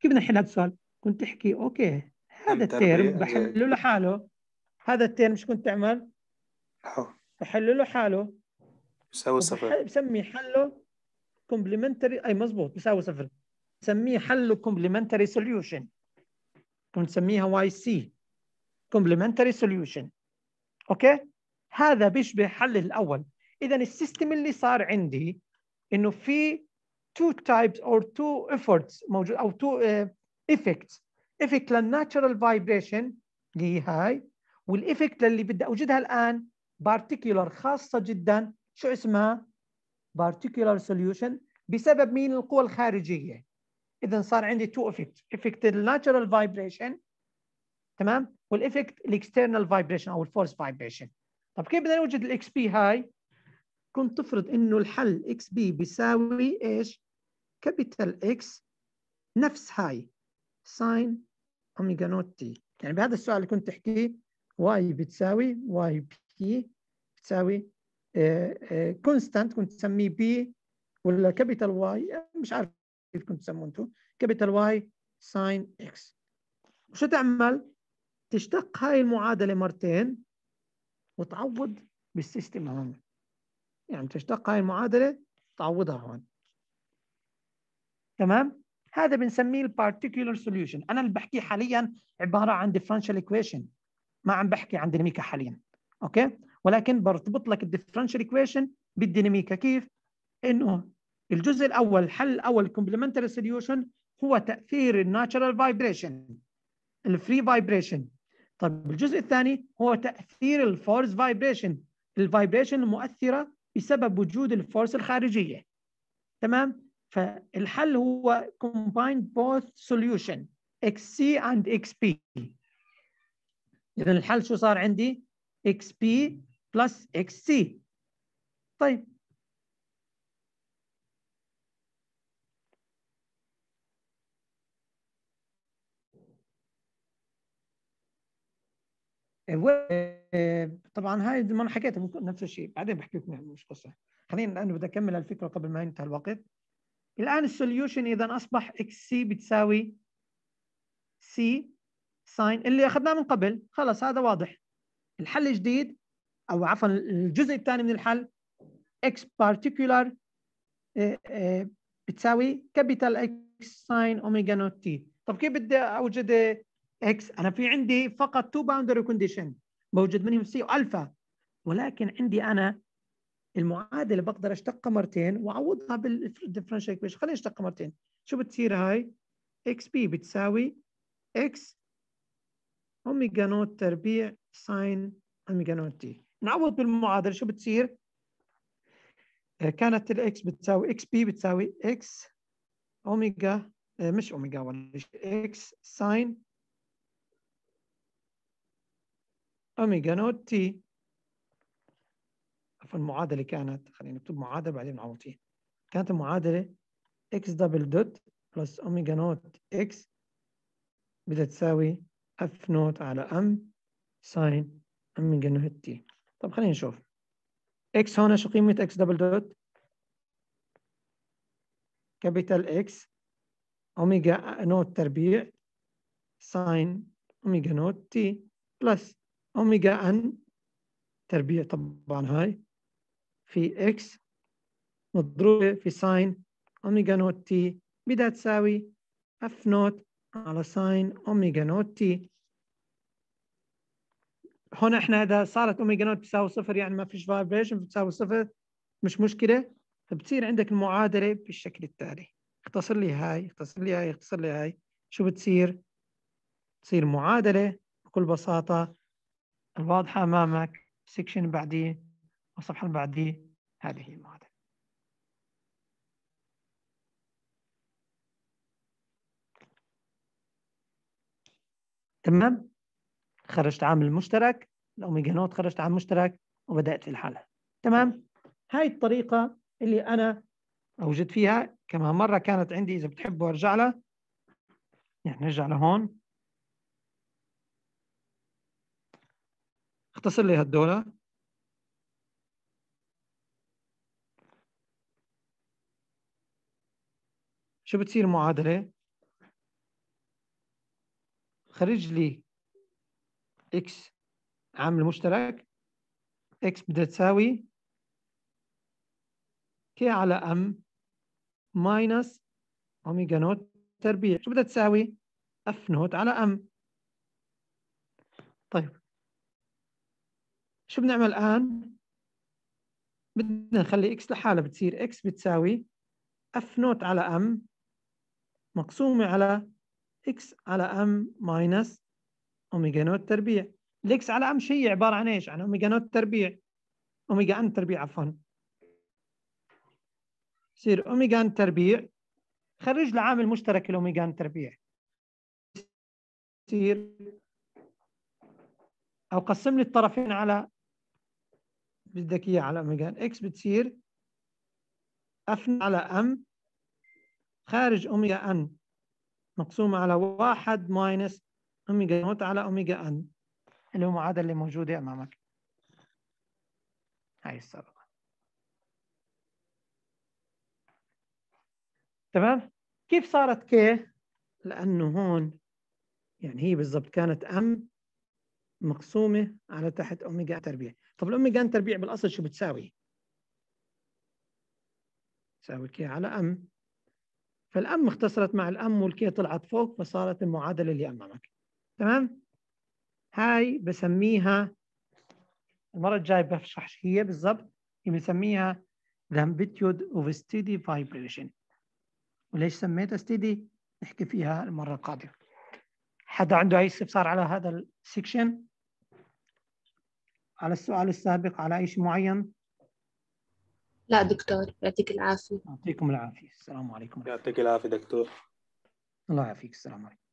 كيف بدنا نحل هذا السؤال؟ كنت تحكي okay هذا ال term بحله لحاله. هذا ال term شو كنت تعمل؟ بحله له حاله بيساوي صفر. بسمي حله complementary أي مضبوط بيساوي صفر. بسميه حله complementary solution بنسميها y c complementary solution. okay؟ هذا بيشبه حل الأول. اذا ال system اللي صار عندي إنه في two types or two efforts موجود أو uh, effects. Effect لل natural vibration اللي هي هاي وال effect اللي بدي أوجدها الآن particular خاصة جدا. شو اسمها؟ particular solution. بسبب مين؟ القوى الخارجية. اذا صار عندي two effect effect ال natural vibration تمام؟ وال effect ال external vibration أو ال forced vibration طب كيف بدنا نوجد ال x p هاي؟ كنت تفرض إنه الحل x p بيساوي إيش؟ capital x نفس هاي. sine omega not t يعني بهذا السؤال اللي كنت تحكيه y بتساوي y p بتساوي constant كنت تسميه b ولا capital y مش عارف كيف كنتوا تسموه أنتم capital y sine x وشو تعمل؟ تشتق هاي المعادلة مرتين وتعوض بال system هون. يعني تشتق هاي المعادلة تعوضها هون. تمام؟ هذا بنسميه ال particular solution أنا اللي بحكي حاليا عبارة عن differential equation ما عم بحكي عن ديناميكا حاليا. okay؟ ولكن برتبط لك ال differential equation بالديناميكا. كيف؟ إنه الجزء الأول الحل الأول complementary solution هو تأثير ال natural vibration ال free vibration طيب الجزء الثاني هو تأثير ال forced vibration ال vibration المؤثره بسبب وجود ال force الخارجية. تمام؟ فالحل هو combine both solution xc and xp إذا الحل شو صار عندي؟ Xp plus xc طيب. طبعا هاي ما أنا حكيتها نفس الشيء. بعدين بحكي لكم مش قصة. خلينا الان بدي أكمل الفكرة قبل ما ينتهي الوقت. الآن ال solution إذا أصبح إكس سي بتساوي c sine اللي أخذناه من قبل. خلص هذا واضح. الحل الجديد أو عفوا الجزء الثاني من الحل x particular بتساوي capital x sine omega not t. طب كيف بدي أوجد x؟ أنا في عندي فقط two boundary condition بوجد منهم c و alpha ولكن عندي أنا المعادلة بقدر أشتقها مرتين وأعوضها بال differential equation خليني أشتقها مرتين. شو بتصير هاي؟ x p بتساوي x omega not تربيع sine omega not t. نعوض بالمعادلة. شو بتصير؟ آه، كانت ال x بتساوي x p بتساوي x omega آه، مش أوميجا ولا x sine omega not t فالمعادله كانت خلينا نكتب معادلة بعدين نعوض فيها كانت المعادلة x double dot plus omega naught بدها تساوي F naught على m sine omega naught t طب خلينا نشوف. x هون شو قيمة x double dot؟ capital X omega naught تربيع sine omega naught t plus omega n تربيع طبعا هاي. في X مضروبة في sine omega naught t. بدها تساوي F naught على sine omega naught t. هون إحنا إذا صارت omega naught تساوي صفر يعني ما فيش vibration بتساوي صفر مش مشكلة. فبتصير عندك المعادلة بالشكل التالي. اختصر لي هاي اختصر لي هاي اختصر لي هاي. شو بتصير؟ تصير معادلة بكل بساطة الواضحة أمامك section بعديه والصفحة اللي بعديه هذه هي المعادلة. تمام؟ خرجت عامل مشترك. ال omega naught خرجت عامل مشترك وبدأت في الحل تمام؟ هاي الطريقة اللي أنا أوجد فيها كما مرة كانت عندي إذا بتحبوا أرجع لها. يعني نرجع لهون. اختصر لي هالدولة. شو بتصير معادلة؟ خرج لي X عامل مشترك X بدها تساوي k على m minus omega naught تربيع. شو بدها تساوي؟ F naught على m طيب. شو بنعمل الآن؟ بدنا نخلي X لحالها بتصير X بتساوي F naught على m مقسومة على X على m minus omega naught تربيع. ال X على m شيء عبارة عن إيش؟ عن omega naught تربيع. omega n تربيع عفوا. يصير omega n تربيع. خرج لعامل مشترك ال omega n تربيع. يصير أو قسم لي الطرفين على بدك اياه على omega X بتصير F على m خارج omega n مقسومة على واحد minus omega naught على omega n اللي هو المعادلة اللي موجودة أمامك. هاي السابقة. تمام؟ كيف صارت k لأنه هون يعني هي بالضبط كانت m مقسومة على تحت أوميجا تربيع. طب ال omega n تربيع بالأصل شو بتساوي؟ تساوي k على m فال m اختصرت مع ال m وال k طلعت فوق فصارت المعادلة اللي أمامك تمام؟ هاي بسميها المرة الجاية بشرح هي بالضبط بنسميها the of steady vibration وليش سميتها steady نحكي فيها المرة القادمة حدا عنده أي استفسار على هذا السكشن؟ على السؤال السابق على أي شيء معين؟ لا دكتور يعطيك العافية. يعطيكم العافية. السلام عليكم يعطيك العافية دكتور. الله يعافيك. السلام عليكم.